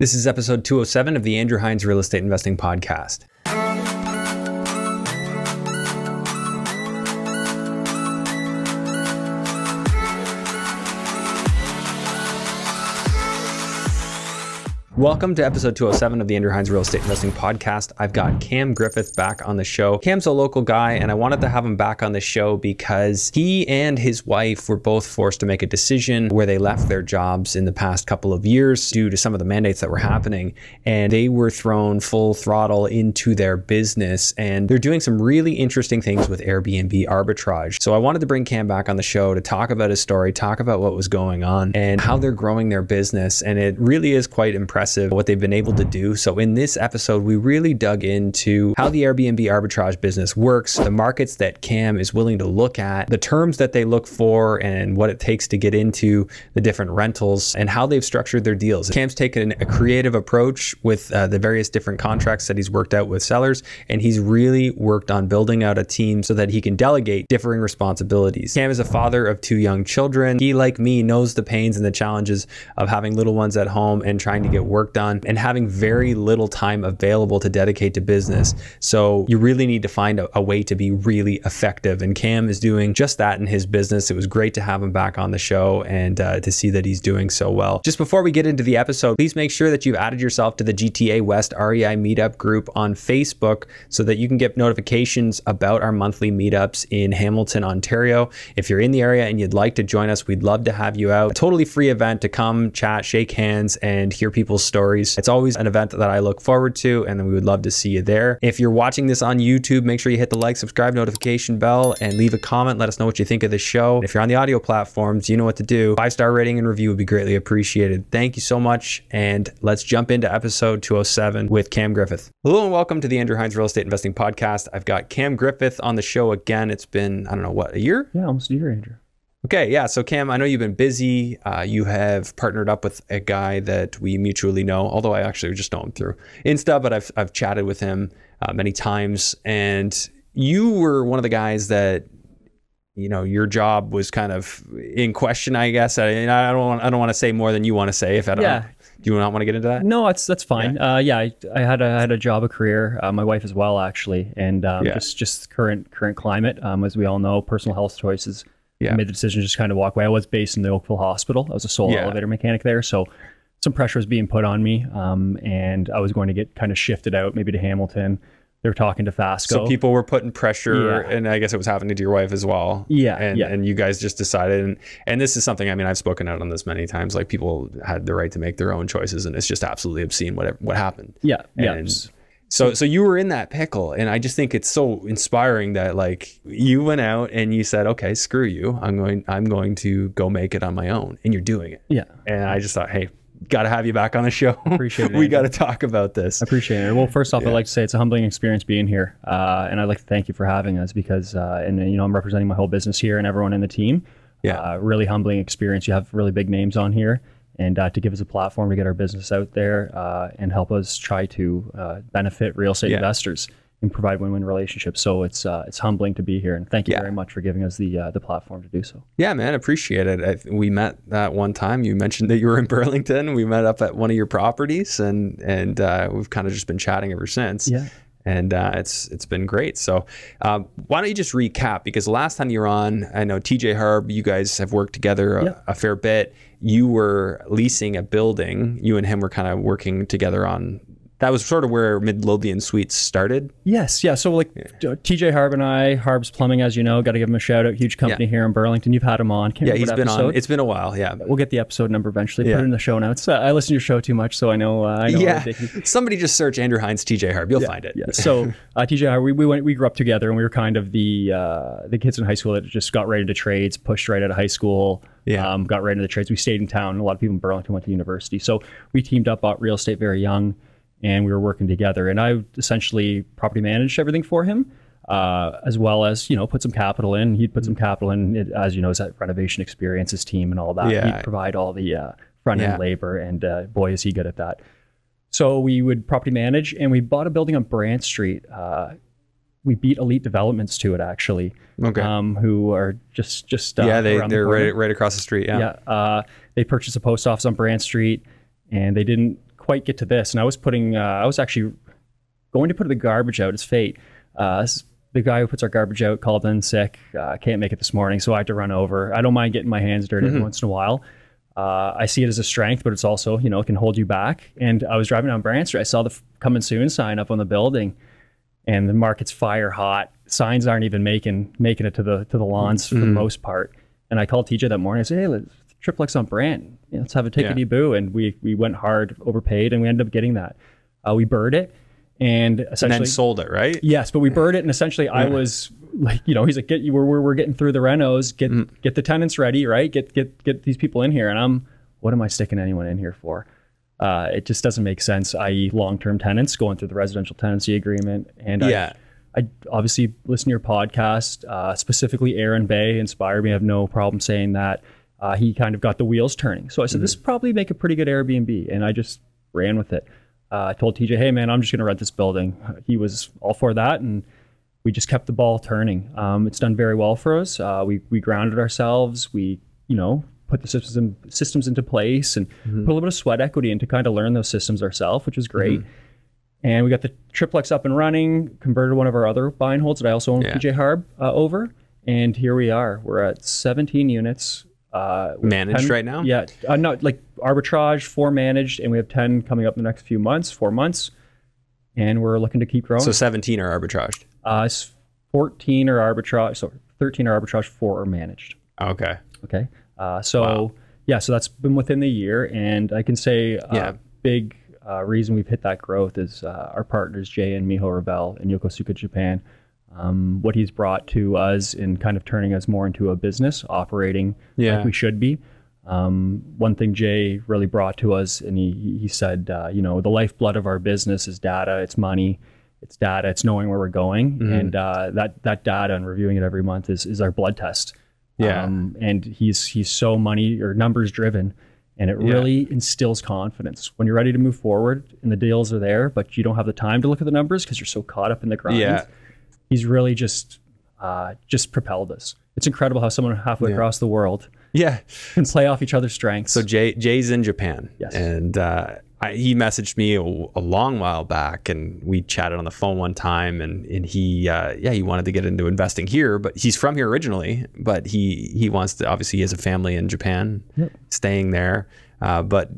This is episode 207 of the Andrew Hines Real Estate Investing Podcast. Welcome to episode 207 of the Andrew Hines Real Estate Investing Podcast. I've got Cam Griffith back on the show. Cam's a local guy, and I wanted to have him back on the show because he and his wife were both forced to make a decision where they left their jobs in the past couple of years due to some of the mandates that were happening. And they were thrown full throttle into their business, and they're doing some really interesting things with Airbnb arbitrage. So I wanted to bring Cam back on the show to talk about his story, talk about what was going on, and how they're growing their business. And it really is quite impressive what they've been able to do. So in this episode, we really dug into how the Airbnb arbitrage business works, the markets that Cam is willing to look at, the terms that they look for, and what it takes to get into the different rentals and how they've structured their deals. Cam's taken a creative approach with uh, the various different contracts that he's worked out with sellers, and he's really worked on building out a team so that he can delegate differing responsibilities. Cam is a father of two young children. He, like me, knows the pains and the challenges of having little ones at home and trying to get work done and having very little time available to dedicate to business. So you really need to find a, a, way to be really effective. And Cam is doing just that in his business. It was great to have him back on the show and uh, to see that he's doing so well. Just before we get into the episode, please make sure that you've added yourself to the GTA West REI meetup group on Facebook so that you can get notifications about our monthly meetups in Hamilton, Ontario. If you're in the area and you'd like to join us, we'd love to have you out. A totally free event to come chat, shake hands, and hear people's stories. It's always an event that I look forward to, and then we would love to see you there. If you're watching this on YouTube, make sure you hit the like, subscribe, notification bell, and leave a comment. Let us know what you think of the show. If you're on the audio platforms, you know what to do. Five star rating and review would be greatly appreciated. Thank you so much, and let's jump into episode 207 with Cam Griffith. Hello and welcome to the Andrew Hines Real Estate Investing Podcast. I've got Cam Griffith on the show again. It's been, I don't know, what, a year? Yeah, almost a year, Andrew. Okay, yeah. So Cam, I know you've been busy. Uh, you have partnered up with a guy that we mutually know, although I actually just know him through Insta, but I've I've chatted with him uh, many times. And you were one of the guys that, you know, your job was kind of in question, I guess. I, I don't want, I don't want to say more than you want to say. If I don't, yeah. do you not want to get into that? No, that's that's fine. Yeah, uh, yeah I, I, had a I had a job, a career. Uh, my wife as well, actually, and um, yeah. just just current current climate, um, as we all know, personal health choices yeah. I made the decision to just kind of walk away. I was based in the Oakville Hospital. I was a sole yeah. elevator mechanic there. So some pressure was being put on me. Um, and I was going to get kind of shifted out maybe to Hamilton. They were talking to Fasco. So people were putting pressure, yeah. and I guess it was happening to your wife as well. Yeah, and yeah. and you guys just decided, and and this is something. I mean, I've spoken out on this many times. Like people had the right to make their own choices, and it's just absolutely obscene what what happened. Yeah, and yeah. So so you were in that pickle and I just think it's so inspiring that like you went out and you said, "Okay, screw you. I'm going I'm going to go make it on my own." And you're doing it. Yeah. And I just thought, "Hey, got to have you back on the show. Appreciate it. we got to talk about this. I appreciate it. Well, first off, yeah. I'd like to say it's a humbling experience being here, uh, and I'd like to thank you for having us because, uh, and you know, I'm representing my whole business here and everyone in the team. Yeah, uh, really humbling experience. You have really big names on here, and uh, to give us a platform to get our business out there uh, and help us try to uh, benefit real estate yeah. investors and provide win-win relationships. So it's uh, it's humbling to be here, and thank you yeah. very much for giving us the uh, the platform to do so. Yeah, man, appreciate it. I, we met that one time. You mentioned that you were in Burlington. We met up at one of your properties, and and uh, we've kind of just been chatting ever since. Yeah and uh, it's it's been great. So um, why don't you just recap? Because last time you were on, I know TJ Harb, you guys have worked together a, a fair bit. You were leasing a building. You and him were kind of working together on that was sort of where Midlothian Suites started. Yes, yeah. So like yeah. TJ Harb and I, Harb's Plumbing, as you know, got to give him a shout out. Huge company yeah. here in Burlington. You've had him on. Can't yeah, he's been episode. on. It's been a while. Yeah, we'll get the episode number eventually. Yeah. Put it in the show notes. Uh, I listen to your show too much, so I know. Uh, I know yeah. Somebody just search Andrew Hines TJ Harb. You'll find it. Yeah. So uh, TJ Harb, we, we went we grew up together, and we were kind of the uh, the kids in high school that just got right into trades, pushed right out of high school. Yeah. Um, got right into the trades. We stayed in town. A lot of people in Burlington went to university, so we teamed up, bought real estate very young and we were working together. And I essentially property managed everything for him, uh, as well as you know put some capital in. He'd put some capital in, it, as you know, his renovation experiences team, and all that. Yeah. He'd provide all the uh, front end yeah. labor, and uh, boy, is he good at that. So we would property manage, and we bought a building on Brant Street. Uh, we beat Elite Developments to it actually. Okay. Um, who are just just uh, yeah, they they're the right right across the street. Yeah. Yeah. Uh, they purchased a post office on Brant Street, and they didn't quite get to this, and I was putting, uh, I was actually going to put the garbage out. It's fate. Uh, the guy who puts our garbage out called in sick. Uh, can't make it this morning, so I had to run over. I don't mind getting my hands dirty mm-hmm. once in a while. Uh, I see it as a strength, but it's also you know it can hold you back. And I was driving down Brant Street. I saw the coming soon sign up on the building, and the market's fire hot. Signs aren't even making making it to the to the lawns mm-hmm. for the mm-hmm. most part. And I called TJ that morning. I said, "Hey, let's triplex on Brant. You know, let's have a tickety yeah. boo." And we we went hard, overpaid, and we ended up getting that. Uh, we burned it and essentially and then sold it, right? Yes, but we burned it, and essentially I was like, you know, he's like, get you, we're, we're getting through the renos, get mm. get the tenants ready, right? Get get get these people in here, and I'm, what am I sticking anyone in here for? Uh, it just doesn't make sense. I.e., long term tenants going through the residential tenancy agreement, and yeah. I, I obviously listen to your podcast. Uh, specifically, Aaron Bay inspired me. I have no problem saying that. Uh, he kind of got the wheels turning. So I said, mm-hmm. this probably make a pretty good Airbnb, and I just ran with it uh, I told TJ, hey man, I'm just going to rent this building. He was all for that, and we just kept the ball turning. Um, it's done very well for us. Uh, we we grounded ourselves. We you know put the systems systems into place and mm-hmm. put a little bit of sweat equity into kind of learn those systems ourselves, which was great. Mm-hmm. And we got the triplex up and running. Converted one of our other buy and holds that I also own yeah. TJ Harb uh, over, and here we are. We're at 17 units uh, managed 10, right now? Yeah, uh, not like arbitrage, four managed, and we have 10 coming up in the next few months, four months, and we're looking to keep growing. So 17 are arbitraged? Uh, 14 are arbitrage, so 13 are arbitrage, four are managed. Okay. Okay. Uh, so, wow. yeah, so that's been within the year, and I can say uh, yeah. big uh, reason we've hit that growth is uh, our partners, Jay and Miho Ravel in Yokosuka, Japan um, what he's brought to us in kind of turning us more into a business operating yeah. like we should be. Um, one thing Jay really brought to us, and he he said, uh, you know, the lifeblood of our business is data, it's money, it's data, it's knowing where we're going, mm-hmm. and uh, that that data and reviewing it every month is is our blood test. Yeah, um, and he's he's so money or numbers driven, and it yeah. really instills confidence when you're ready to move forward and the deals are there, but you don't have the time to look at the numbers because you're so caught up in the grind. Yeah he's really just uh, just propelled us. It's incredible how someone halfway yeah. across the world yeah can play off each other's strengths. So Jay Jay's in Japan, yes, and uh, I, he messaged me a, a, long while back, and we chatted on the phone one time, and and he uh, yeah he wanted to get into investing here, but he's from here originally, but he he wants to obviously he has a family in Japan, yep. staying there, uh, but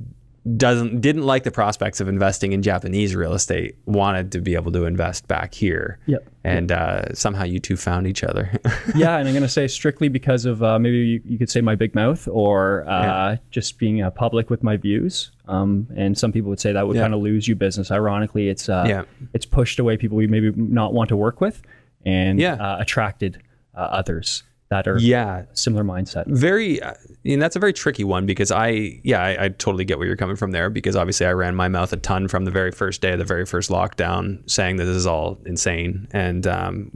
doesn't didn't like the prospects of investing in Japanese real estate, wanted to be able to invest back here. Yep. And yep. Uh, somehow you two found each other. yeah, and I'm going to say strictly because of uh, maybe you, you, could say my big mouth or uh, yeah. just being uh, public with my views. Um, and some people would say that would yeah. kind of lose you business. Ironically, it's uh, yeah. it's pushed away people we maybe not want to work with and yeah. Uh, attracted others that are yeah similar mindset. Very, uh, and that's a very tricky one because I yeah I, I, totally get where you're coming from there because obviously I ran my mouth a ton from the very first day of the very first lockdown, saying that this is all insane, and um,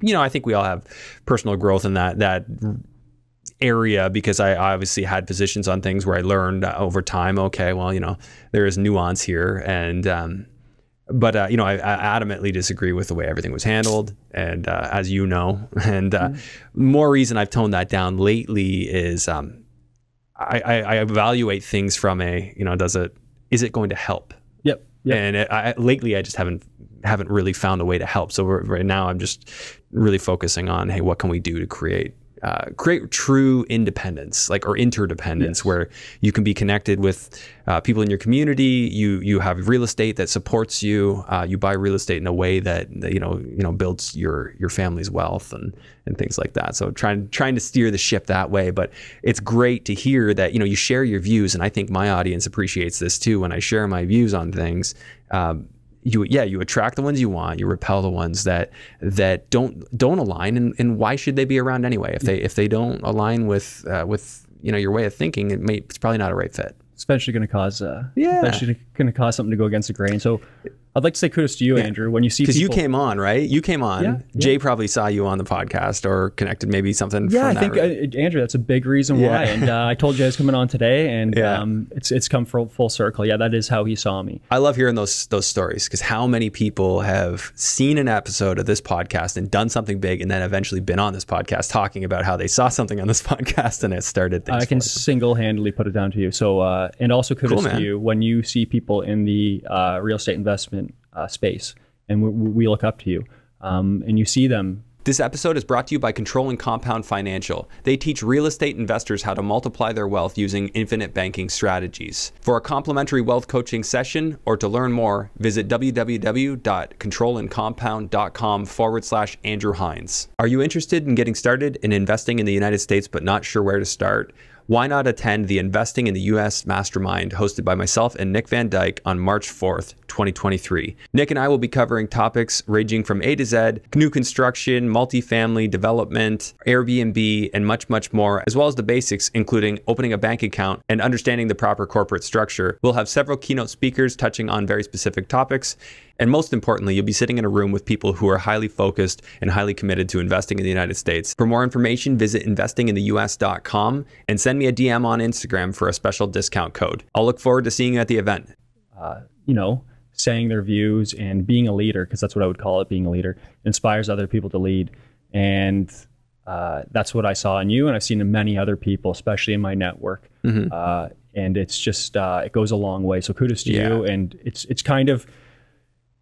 you know I think we all have personal growth in that that area because I obviously had positions on things where I learned over time. Okay, well you know there is nuance here and. Um, but uh, you know, I, I, adamantly disagree with the way everything was handled, and uh, as you know, and uh, mm-hmm. more reason I've toned that down lately is um, I, I, I, evaluate things from a you know, does it is it going to help? Yep. yep. And it, I, lately, I just haven't haven't really found a way to help. So right now, I'm just really focusing on hey, what can we do to create uh, create true independence, like or interdependence, yes. where you can be connected with uh, people in your community. You you have real estate that supports you. Uh, you buy real estate in a way that, that, you know you know builds your your family's wealth and and things like that. So trying trying to steer the ship that way. But it's great to hear that you know you share your views, and I think my audience appreciates this too when I share my views on things. Um, you yeah you attract the ones you want you repel the ones that that don't don't align and, and why should they be around anyway? If they if they don't align with uh, with you know your way of thinking it may it's probably not a right fit. It's eventually going to cause uh, yeah. eventually going to cause something to go against the grain. So I'd like to say kudos to you, yeah. Andrew. When you see because you came on, right? You came on. Yeah, Jay yeah. probably saw you on the podcast or connected maybe something. Yeah, I think uh, Andrew, that's a big reason why. And uh, I told Jay I was coming on today, and um, it's it's come full, full circle. Yeah, that is how he saw me. I love hearing those those stories because how many people have seen an episode of this podcast and done something big, and then eventually been on this podcast talking about how they saw something on this podcast and it started. I can single handedly put it down to you. So, uh, and also kudos cool, to you when you see people in the uh, real estate investment uh, space, and we, we, look up to you, um, and you see them. This episode is brought to you by Control and Compound Financial. They teach real estate investors how to multiply their wealth using infinite banking strategies. For a complimentary wealth coaching session or to learn more, visit www.controlandcompound.com forward slash Andrew Hines. Are you interested in getting started in investing in the United States but not sure where to start? Why not attend the Investing in the US Mastermind hosted by myself and Nick Van Dyke on March 4th, 2023? Nick and I will be covering topics ranging from A to Z, new construction, multifamily development, Airbnb, and much, much more, as well as the basics, including opening a bank account and understanding the proper corporate structure. We'll have several keynote speakers touching on very specific topics. And most importantly, you'll be sitting in a room with people who are highly focused and highly committed to investing in the United States. For more information, visit investingintheus.com and send me a DM on Instagram for a special discount code. I'll look forward to seeing you at the event. Uh, you know, saying their views and being a leader, because that's what I would call it being a leader, inspires other people to lead. And uh, that's what I saw in you, and I've seen in many other people, especially in my network. Mm-hmm. Uh, and it's just uh, it goes a long way. So kudos to yeah. you, and it's it's kind of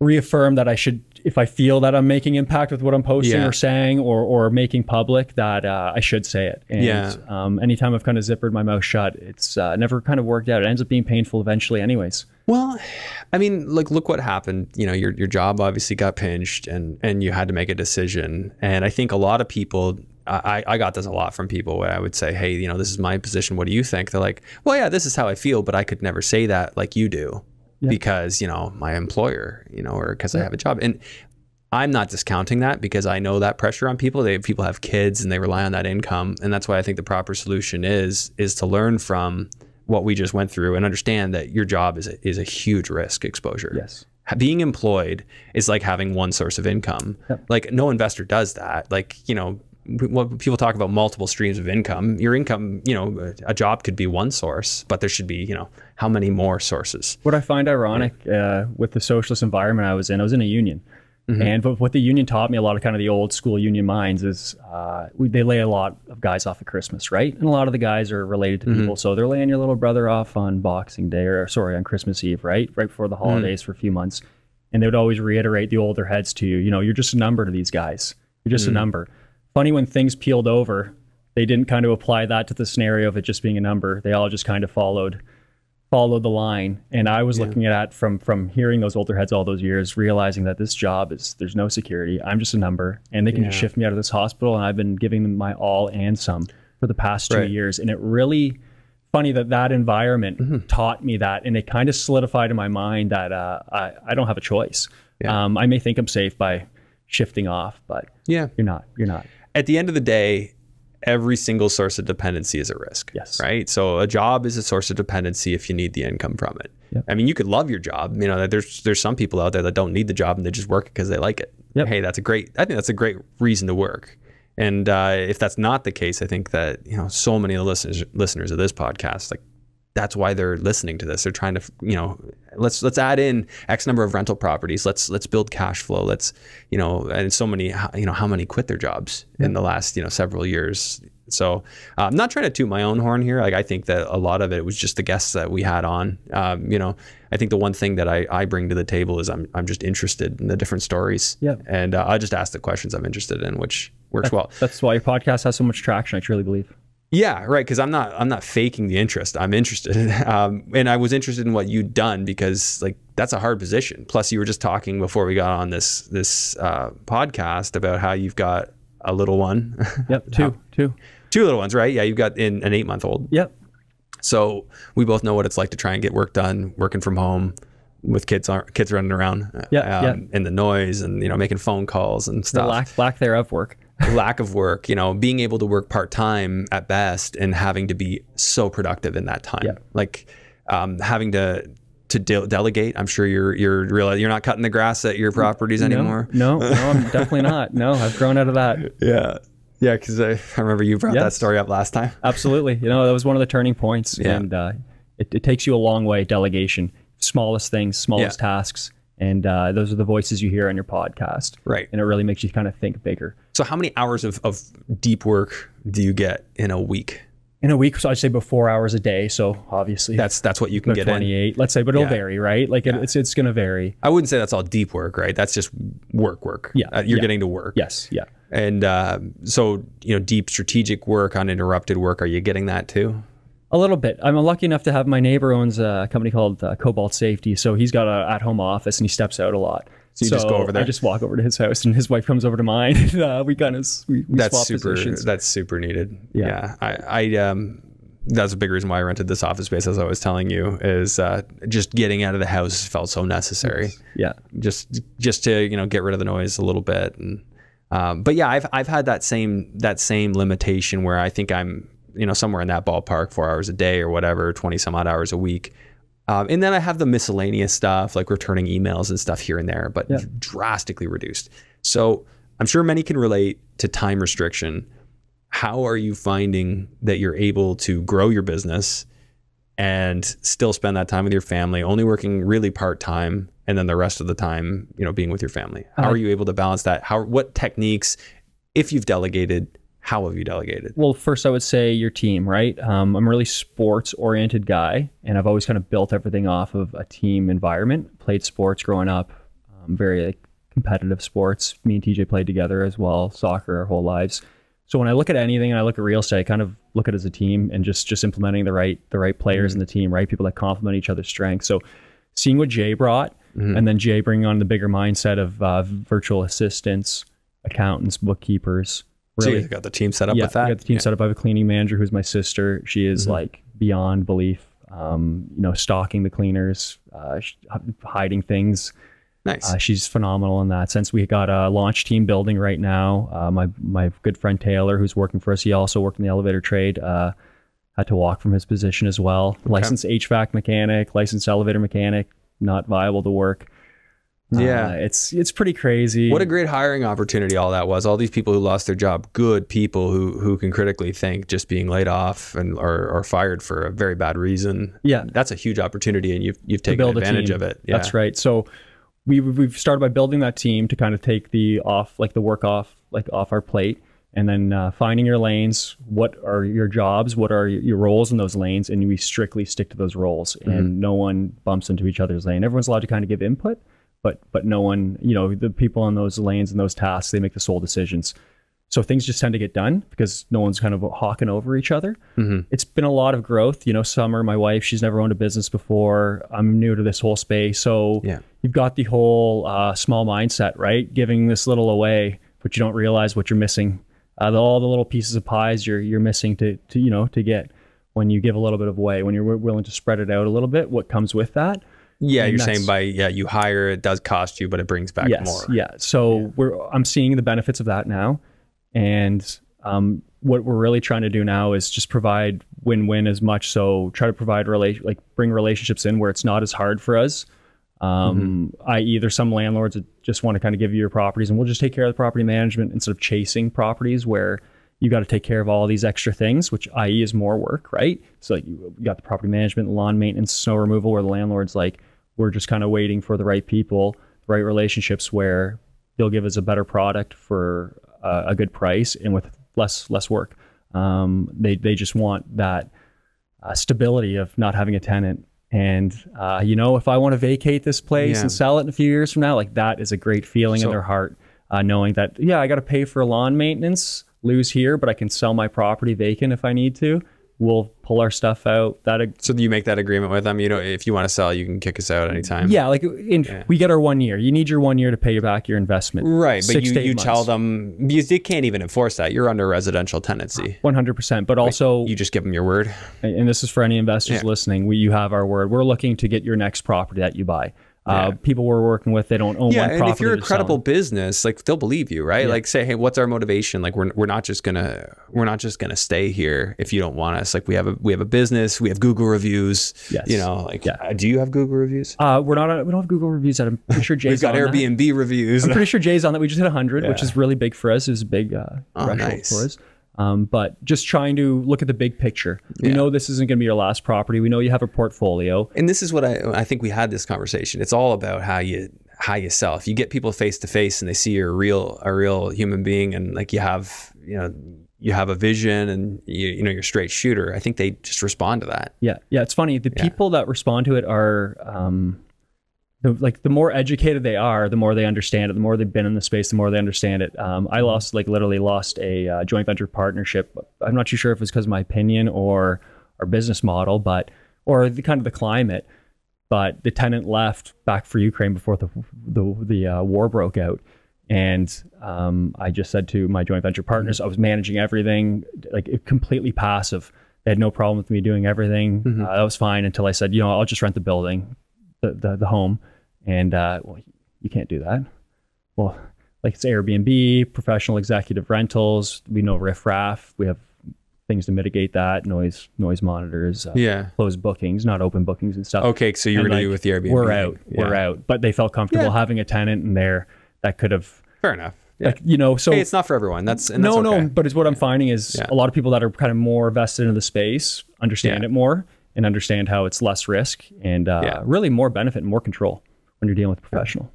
reaffirm that I should, if I feel that I'm making impact with what I'm posting yeah. or saying or, or making public, that uh, I should say it. And yeah. um, anytime I've kind of zippered my mouth shut, it's uh, never kind of worked out. It ends up being painful eventually, anyways. Well, I mean, like, look what happened. You know, your your job obviously got pinched, and and you had to make a decision. And I think a lot of people I, I got this a lot from people where I would say, Hey, you know, this is my position. What do you think? They're like, Well, yeah, this is how I feel, but I could never say that like you do because you know my employer, you know, or because. I have a job. And I'm not discounting that because I know that pressure on people. They people have kids and they rely on that income, and that's why I think the proper solution is is to learn from what we just went through and understand that your job is a, is a huge risk exposure. Yes. Being employed is like having one source of income. Yep. Like no investor does that. Like, you know, when people talk about multiple streams of income, your income, you know, a job could be one source, but there should be, you know, how many more sources? What I find ironic uh, with the socialist environment I was in, I was in a union. Mm-hmm. And what the union taught me, a lot of kind of the old school union minds, is uh, we, they lay a lot of guys off at Christmas, right? And a lot of the guys are related to mm-hmm. people, so they're laying your little brother off on Boxing Day, or sorry, on Christmas Eve, right, right before the mm. holidays mm-hmm. for a few months. And they would always reiterate the older heads to you, you know, you're just a number to these guys. You're just a mm. number funny when things peeled over, they didn't kind of apply that to the scenario of it just being a number. They all just kind of followed followed the line. And I was yeah. looking at it from from hearing those older heads all those years, realizing that this job is there's no security. I'm just a number, and they can yeah. just shift me out of this hospital. And I've been giving them my all and some for the past two right. years, and it really funny that that environment mm-hmm. taught me that, and it kind of solidified in my mind that uh, I I don't have a choice. Yeah. Um, I may think I'm safe by shifting off, but yeah, you're not. You're not at the end of the day, every single source of dependency is a risk. Yes. Right. So a job is a source of dependency if you need the income from it. Yep. I mean, you could love your job. You know, there's there's some people out there that don't need the job and they just work because they like it. Yep. Hey, that's a great. I think that's a great reason to work. And uh, if that's not the case, I think that you know so many of the listeners listeners of this podcast like that's why they're listening to this. They're trying to, you know, let's let's add in X number of rental properties. Let's let's build cash flow. Let's, you know, and so many, you know, how many quit their jobs yeah. in the last, you know, several years. So uh, I'm not trying to toot my own horn here. Like I think that a lot of it was just the guests that we had on. Um, you know, I think the one thing that I, I bring to the table is I'm I'm just interested in the different stories. Yeah. And uh, I just ask the questions I'm interested in, which works well. That's why your podcast has so much traction. I truly believe. Yeah, right. Because I'm not I'm not faking the interest. I'm interested, um, and I was interested in what you'd done because like that's a hard position. Plus, you were just talking before we got on this this uh, podcast about how you've got a little one. Yep, two, how, two, two little ones, right? Yeah, you've got in an eight month old. Yep. So we both know what it's like to try and get work done, working from home with kids are kids running around. Yeah, um, yeah. And the noise, and you know, making phone calls and stuff. The lack lack thereof work lack of work, you know, being able to work part time at best and having to be so productive in that time. Yeah. Like um, having to to de- delegate? I'm sure you're you're real, you're not cutting the grass at your properties anymore. No, no, no I'm definitely not. No, I've grown out of that. Yeah. Yeah, because I, I remember you brought yes. that story up last time. Absolutely. You know, that was one of the turning points. Yeah. And uh, it, it, takes you a long way, delegation. Smallest things, smallest yeah. tasks. And uh, those are the voices you hear on your podcast. Right. And it really makes you kind of think bigger. So, how many hours of, of deep work do you get in a week? in a week, so I'd say about four hours a day. So obviously, that's that's what you can get 28, in. let's say, but it'll yeah. vary, right? Like yeah. it's it's going to vary. I wouldn't say that's all deep work, right? That's just work, work. Yeah, uh, you're yeah. getting to work. Yes, yeah. And uh, so you know, deep strategic work, uninterrupted work. Are you getting that too? A little bit. I'm lucky enough to have my neighbor owns a company called uh, Cobalt Safety, so he's got a at-home office and he steps out a lot. So you so just go over there. I just walk over to his house, and his wife comes over to mine. And, uh, we kind of we, we that's swap super. Positions. That's super needed. Yeah, yeah. I, I um that's a big reason why I rented this office space, as I was telling you, is uh, just getting out of the house felt so necessary. Yeah, just just to you know get rid of the noise a little bit, and um, but yeah, I've I've had that same that same limitation where I think I'm you know somewhere in that ballpark, four hours a day or whatever, twenty some odd hours a week. Um, and then I have the miscellaneous stuff like returning emails and stuff here and there, but yeah. drastically reduced. So I'm sure many can relate to time restriction how are you finding that you're able to grow your business and still spend that time with your family, only working really part time, and then the rest of the time, you know, being with your family? How uh, are you able to balance that? How what techniques, if you've delegated, how have you delegated? Well, first I would say your team, right? Um, I'm a really sports oriented guy, and I've always kind of built everything off of a team environment. Played sports growing up, um, very like, competitive sports. Me and TJ played together as well, soccer our whole lives. So when I look at anything and I look at real estate, I kind of look at it as a team and just just implementing the right the right players mm-hmm. in the team, right people that complement each other's strengths. So seeing what Jay brought, mm-hmm. and then Jay bringing on the bigger mindset of uh, virtual assistants, accountants, bookkeepers. Really, so you got the team set up yeah, with that. I got the team yeah. set up. I have a cleaning manager who's my sister. She is mm-hmm. like beyond belief. Um, you know, stalking the cleaners, uh, hiding things Nice. Uh, she's phenomenal in that sense. We got a launch team building right now. Uh, my my good friend Taylor, who's working for us, he also worked in the elevator trade. Uh, had to walk from his position as well. Okay. Licensed HVAC mechanic, licensed elevator mechanic, not viable to work. Yeah, uh, it's it's pretty crazy. What a great hiring opportunity all that was. All these people who lost their job, good people who who can critically think just being laid off and or, or fired for a very bad reason. Yeah, that's a huge opportunity, and you've you've taken advantage of it. Yeah. That's right. So we we've started by building that team to kind of take the off like the work off like off our plate and then uh, finding your lanes what are your jobs what are your roles in those lanes and we strictly stick to those roles mm-hmm. and no one bumps into each other's lane everyone's allowed to kind of give input but but no one you know the people on those lanes and those tasks they make the sole decisions so things just tend to get done because no one's kind of hawking over each other. Mm-hmm. It's been a lot of growth. You know, Summer, my wife, she's never owned a business before. I'm new to this whole space. So yeah. you've got the whole uh, small mindset, right? Giving this little away, but you don't realize what you're missing. Uh, the, all the little pieces of pies you're you're missing to to you know to get when you give a little bit of away. When you're willing to spread it out a little bit, what comes with that? Yeah, and you're saying by yeah, you hire it does cost you, but it brings back yes, more. Yeah. So yeah. we're I'm seeing the benefits of that now. And um, what we're really trying to do now is just provide win-win as much. So try to provide relation, like bring relationships in where it's not as hard for us. Um, mm-hmm. I.e., there's some landlords that just want to kind of give you your properties, and we'll just take care of the property management instead of chasing properties where you got to take care of all these extra things, which i.e. is more work, right? So like you got the property management, lawn maintenance, snow removal, where the landlord's like, we're just kind of waiting for the right people, the right relationships where they'll give us a better product for uh, a good price and with less less work. Um, they they just want that uh, stability of not having a tenant. And uh, you know, if I want to vacate this place yeah. and sell it in a few years from now, like that is a great feeling so, in their heart, uh, knowing that yeah, I got to pay for lawn maintenance, lose here, but I can sell my property vacant if I need to we'll pull our stuff out. That so you make that agreement with them? You know, if you want to sell, you can kick us out anytime. Yeah, like in, yeah. we get our one year. You need your one year to pay back your investment. Right, but you, you tell them because you can't even enforce that. You're under residential tenancy. One hundred percent. But also, you just give them your word. And this is for any investors yeah. listening. We you have our word. We're looking to get your next property that you buy. Uh, yeah. people we're working with, they don't own yeah, one property. and if you're a credible business, like they'll believe you, right? Yeah. Like say, hey, what's our motivation? Like we're, we're not just gonna we're not just gonna stay here if you don't want us. Like we have a we have a business, we have Google reviews. Yes. You know, like yeah. Uh, do you have Google reviews? Uh, we're not we don't have Google reviews. That I'm pretty sure Jay's We've got Airbnb that. reviews. I'm pretty sure Jay's on that. We just hit 100, which is really big for us. Is a big uh, oh, nice. for us. Um, but just trying to look at the big picture. We yeah. know this isn't going to be your last property. We know you have a portfolio. And this is what I I think we had this conversation. It's all about how you how you sell. If you get people face to face and they see you're a real a real human being and like you have you know you have a vision and you, you know you're a straight shooter, I think they just respond to that. Yeah, yeah. It's funny. The yeah. people that respond to it are. Um, the, like the more educated they are, the more they understand it. The more they've been in the space, the more they understand it. Um, I lost, like, literally lost a uh, joint venture partnership. I'm not too sure if it's because of my opinion or our business model, but or the kind of the climate. But the tenant left back for Ukraine before the the, the uh, war broke out, and um, I just said to my joint venture partners, I was managing everything, like completely passive. They had no problem with me doing everything. Mm-hmm. Uh, that was fine until I said, you know, I'll just rent the building, the the, the home and uh, well, you can't do that. Well, like it's Airbnb, professional executive rentals. We know riffraff. We have things to mitigate that noise noise monitors uh, yeah closed bookings not open bookings and stuff okay so you were like, with the airbnb we're out yeah. we're out but they felt comfortable yeah. having a tenant in there that could have fair enough yeah. Like, you know so hey, it's not for everyone that's, that's no okay. no but it's what i'm finding is a lot of people that are kind of more vested in the space understand it more and understand how it's less risk and uh, really more benefit and more control when you're dealing with a professional.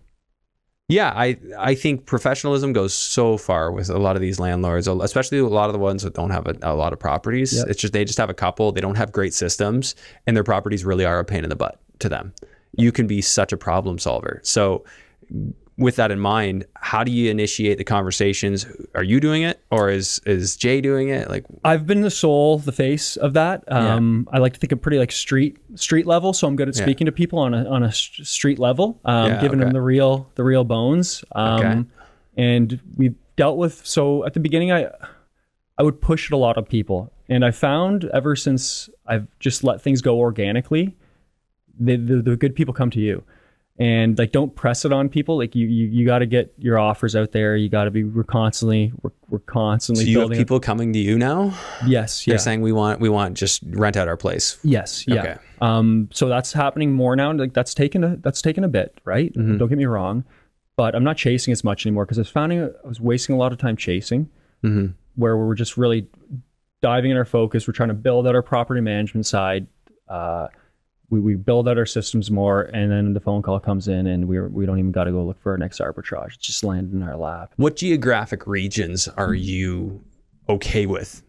Yeah, I I think professionalism goes so far with a lot of these landlords, especially a lot of the ones that don't have a, a lot of properties. Yep. It's just they just have a couple, they don't have great systems, and their properties really are a pain in the butt to them. You can be such a problem solver. So with that in mind, how do you initiate the conversations? Are you doing it, or is is Jay doing it? Like, I've been the soul, the face of that. Um, yeah. I like to think of pretty like street street level, so I'm good at speaking yeah. to people on a on a street level, um, yeah, giving okay. them the real the real bones. Um, okay. And we dealt with so at the beginning, I I would push it a lot of people, and I found ever since I've just let things go organically, the, the, the good people come to you and like don't press it on people like you you, you got to get your offers out there you got to be we're constantly we're, we're constantly so you have people coming to you now yes they're yeah. saying we want we want just rent out our place yes yeah okay. um so that's happening more now like that's taken a that's taken a bit right mm-hmm. don't get me wrong but i'm not chasing as much anymore because i was finding i was wasting a lot of time chasing mm-hmm. where we're just really diving in our focus we're trying to build out our property management side uh we, we build out our systems more and then the phone call comes in and we're, we don't even got to go look for our next arbitrage. It's just landed in our lap. What geographic regions are you okay with?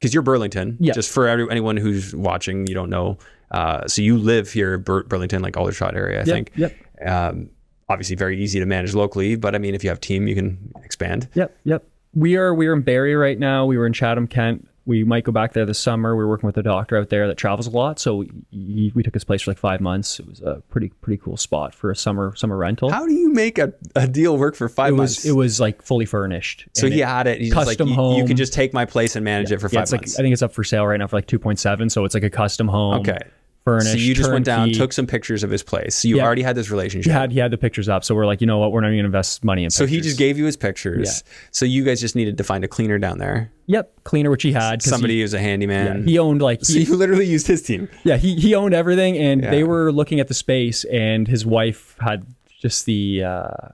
Because you're Burlington. Yeah. Just for every, anyone who's watching, you don't know. Uh, so you live here, Bur- Burlington, like Aldershot area, I yep, think. Yep. Um, obviously, very easy to manage locally, but I mean, if you have team, you can expand. Yep. Yep. We are we are in Barrie right now. We were in Chatham, Kent we might go back there this summer. We are working with a doctor out there that travels a lot, so we, we took his place for like five months. It was a pretty pretty cool spot for a summer summer rental. How do you make a, a deal work for five it months? Was, it was like fully furnished. So he had it. He's custom like, home. You, you, can just take my place and manage yeah, it for five yeah, months. Like, I think it's up for sale right now for like two point seven. So it's like a custom home. Okay furnished. So you just went down, took some pictures of his place. So you yeah. already had this relationship. He had he had the pictures up. So we're like, you know what? We're not even gonna invest money in. So pictures. he just gave you his pictures. Yeah. So you guys just needed to find a cleaner down there. Yep, cleaner, which he had. Somebody he, who's a handyman. Yeah, he owned like. So he, you literally used his team. Yeah, he he owned everything, and they were looking at the space, and his wife had just the. Uh,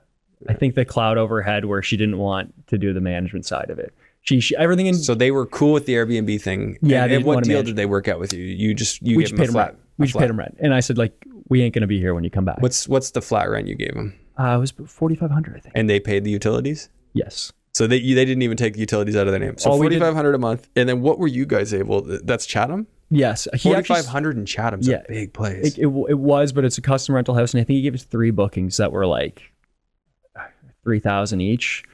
I think the cloud overhead where she didn't want to do the management side of it. She, she, everything in. So they were cool with the Airbnb thing. Yeah. And, and what deal did they work out with you? You just you we just paid them flat. We just paid them rent, and I said like we ain't gonna be here when you come back. What's what's the flat rent you gave them? Uh, it was forty five hundred, I think. And they paid the utilities. Yes. So they they didn't even take the utilities out of their name. So forty five hundred a month, and then what were you guys able? That's Chatham. Yes, forty five hundred in Chatham's yeah, a big place. It, it, it was, but it's a custom rental house, and I think he gave us three bookings that were like three thousand each.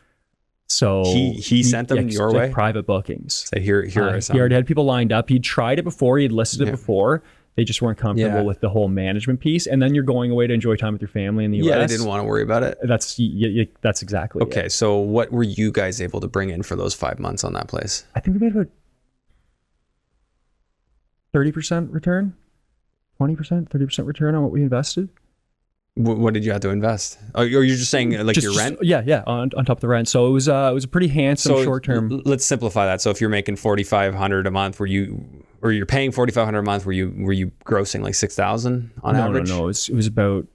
So he he sent them yeah, your way, private bookings. So here here uh, He already had people lined up. He'd tried it before. He'd listed it yeah. before. They just weren't comfortable yeah. with the whole management piece. And then you're going away to enjoy time with your family in the US. Yeah, they didn't want to worry about it. That's that's exactly okay. It. So what were you guys able to bring in for those five months on that place? I think we made about thirty percent return, twenty percent, thirty percent return on what we invested what did you have to invest? Oh, you're just saying like just, your rent? Just, yeah, yeah, on, on top of the rent. So it was uh, it was a pretty handsome so short term. Let's simplify that. So if you're making forty five hundred a month, were you or you're paying forty five hundred a month, were you were you grossing like six thousand on no, average? No, no, it was it was about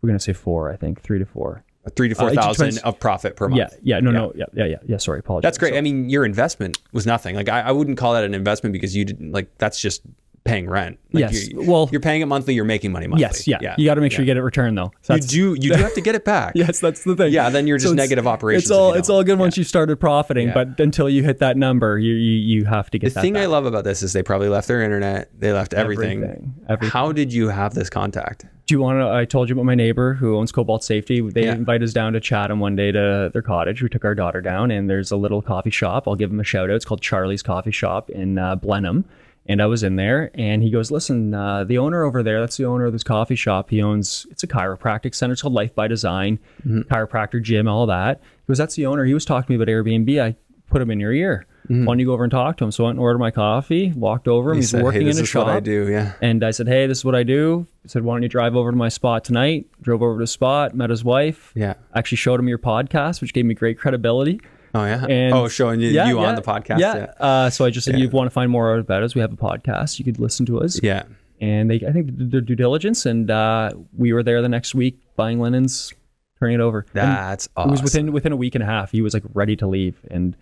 we're gonna say four, I think, three to four. Three to four uh, thousand of profit per month. Yeah, yeah, no, yeah. no, yeah, yeah, yeah, yeah. Sorry, apologize. That's great. So, I mean, your investment was nothing. Like I, I wouldn't call that an investment because you didn't like that's just paying rent. Like yes. You're, well, you're paying it monthly. You're making money monthly. Yes. Yeah. yeah. You got to make sure yeah. you get it returned though. So you do. You do have to get it back. yes, that's the thing. Yeah. Then you're just so negative operations. It's all. It's all good once you started profiting, but until you hit that number, you you, you have to get. The thing back. I love about this is they probably left their internet. They left everything. Everything. everything. How did you have this contact? Do you want to? I told you about my neighbor who owns Cobalt Safety. They invite us down to Chatham one day to their cottage. We took our daughter down, and there's a little coffee shop. I'll give them a shout out. It's called Charlie's Coffee Shop in uh, Blenheim and I was in there, and he goes, "Listen, uh, the owner over there, that's the owner of this coffee shop. He owns it's a chiropractic center. It's called Life by Design, mm-hmm. chiropractor gym, all that." He goes, "That's the owner." He was talking to me about Airbnb. I put him in your ear. Mm-hmm. Why don't you go over and talk to him? So I went and ordered my coffee, walked over him. He he's said, working hey, in a shop. I do, yeah. And I said, "Hey, this is what I do." He said, "Why don't you drive over to my spot tonight?" Drove over to the spot, met his wife. Yeah. Actually showed him your podcast, which gave me great credibility. Oh yeah. And oh, showing you, yeah, you yeah, on the podcast. Yeah. yeah. Uh, so I just said, you want to find more about us? We have a podcast. You could listen to us. Yeah. And they, I think, did their due diligence, and uh, we were there the next week buying linens, turning it over. That's and awesome. It was within within a week and a half. He was like ready to leave, and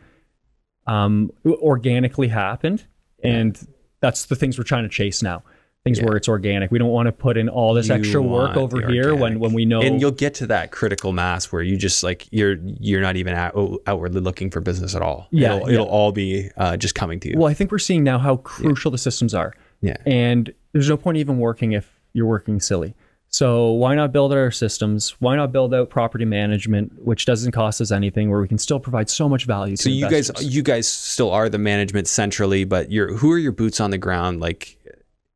um, organically happened. And that's the things we're trying to chase now things yeah. where it's organic. We don't want to put in all this you extra work over here when when we know. And you'll get to that critical mass where you just like you're you're not even out, outwardly looking for business at all. Yeah, it'll, yeah. it'll all be uh, just coming to you. Well, I think we're seeing now how crucial yeah. the systems are. Yeah, and there's no point even working if you're working silly. So why not build our systems? Why not build out property management, which doesn't cost us anything, where we can still provide so much value so you investors. guys, you guys still are the management centrally, but you're who are your boots on the ground? Like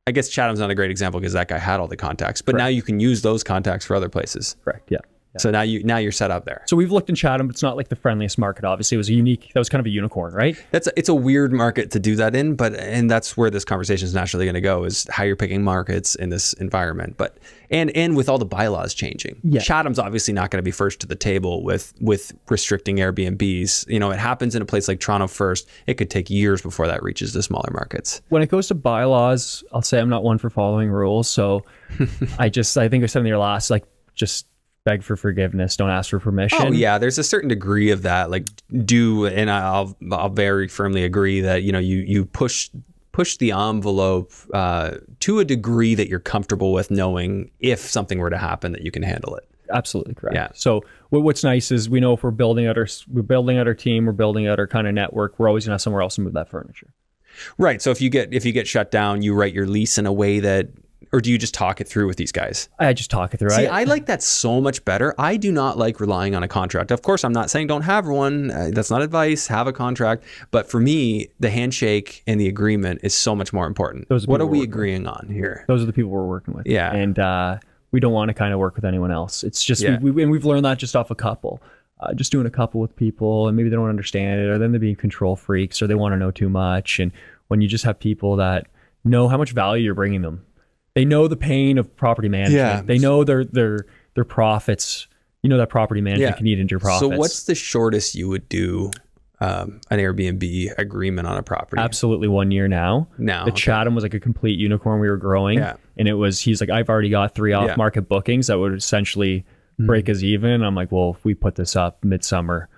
I guess Chatham's not a great example because that guy had all the contacts, but Correct. now you can use those contacts for other places. Correct. Yeah. Yeah. So now you now you're set up there. So we've looked in Chatham, but it's not like the friendliest market. Obviously, it was a unique. That was kind of a unicorn, right? That's a, it's a weird market to do that in, but and that's where this conversation is naturally going to go is how you're picking markets in this environment. But and and with all the bylaws changing, yeah. Chatham's obviously not going to be first to the table with with restricting Airbnbs. You know, it happens in a place like Toronto first. It could take years before that reaches the smaller markets. When it goes to bylaws, I'll say I'm not one for following rules. So I just I think I said in your last like just beg for forgiveness, don't ask for permission. Oh yeah, there's a certain degree of that. Like do and I'll I'll very firmly agree that you know you you push push the envelope uh, to a degree that you're comfortable with knowing if something were to happen that you can handle it. Absolutely correct. Yeah. So what's nice is we know if we're building out our we're building out our team, we're building out our kind of network, we're always gonna have somewhere else to move that furniture. Right. So if you get if you get shut down, you write your lease in a way that or do you just talk it through with these guys? I just talk it through. See, I, I like that so much better. I do not like relying on a contract. Of course, I'm not saying don't have one. Uh, that's not advice. Have a contract. But for me, the handshake and the agreement is so much more important. Those are what are we agreeing with. on here? Those are the people we're working with. Yeah. And uh, we don't want to kind of work with anyone else. It's just, yeah. we, we, and we've learned that just off a couple. Uh, just doing a couple with people and maybe they don't understand it or then they're being control freaks or they want to know too much. And when you just have people that know how much value you're bringing them they know the pain of property management. Yeah. They know their their their profits. You know that property management yeah. can eat into your profits. So what's the shortest you would do um, an Airbnb agreement on a property? Absolutely one year now. Now the okay. Chatham was like a complete unicorn. We were growing, yeah. and it was he's like I've already got three off market yeah. bookings that would essentially break us even. I'm like, well, if we put this up midsummer,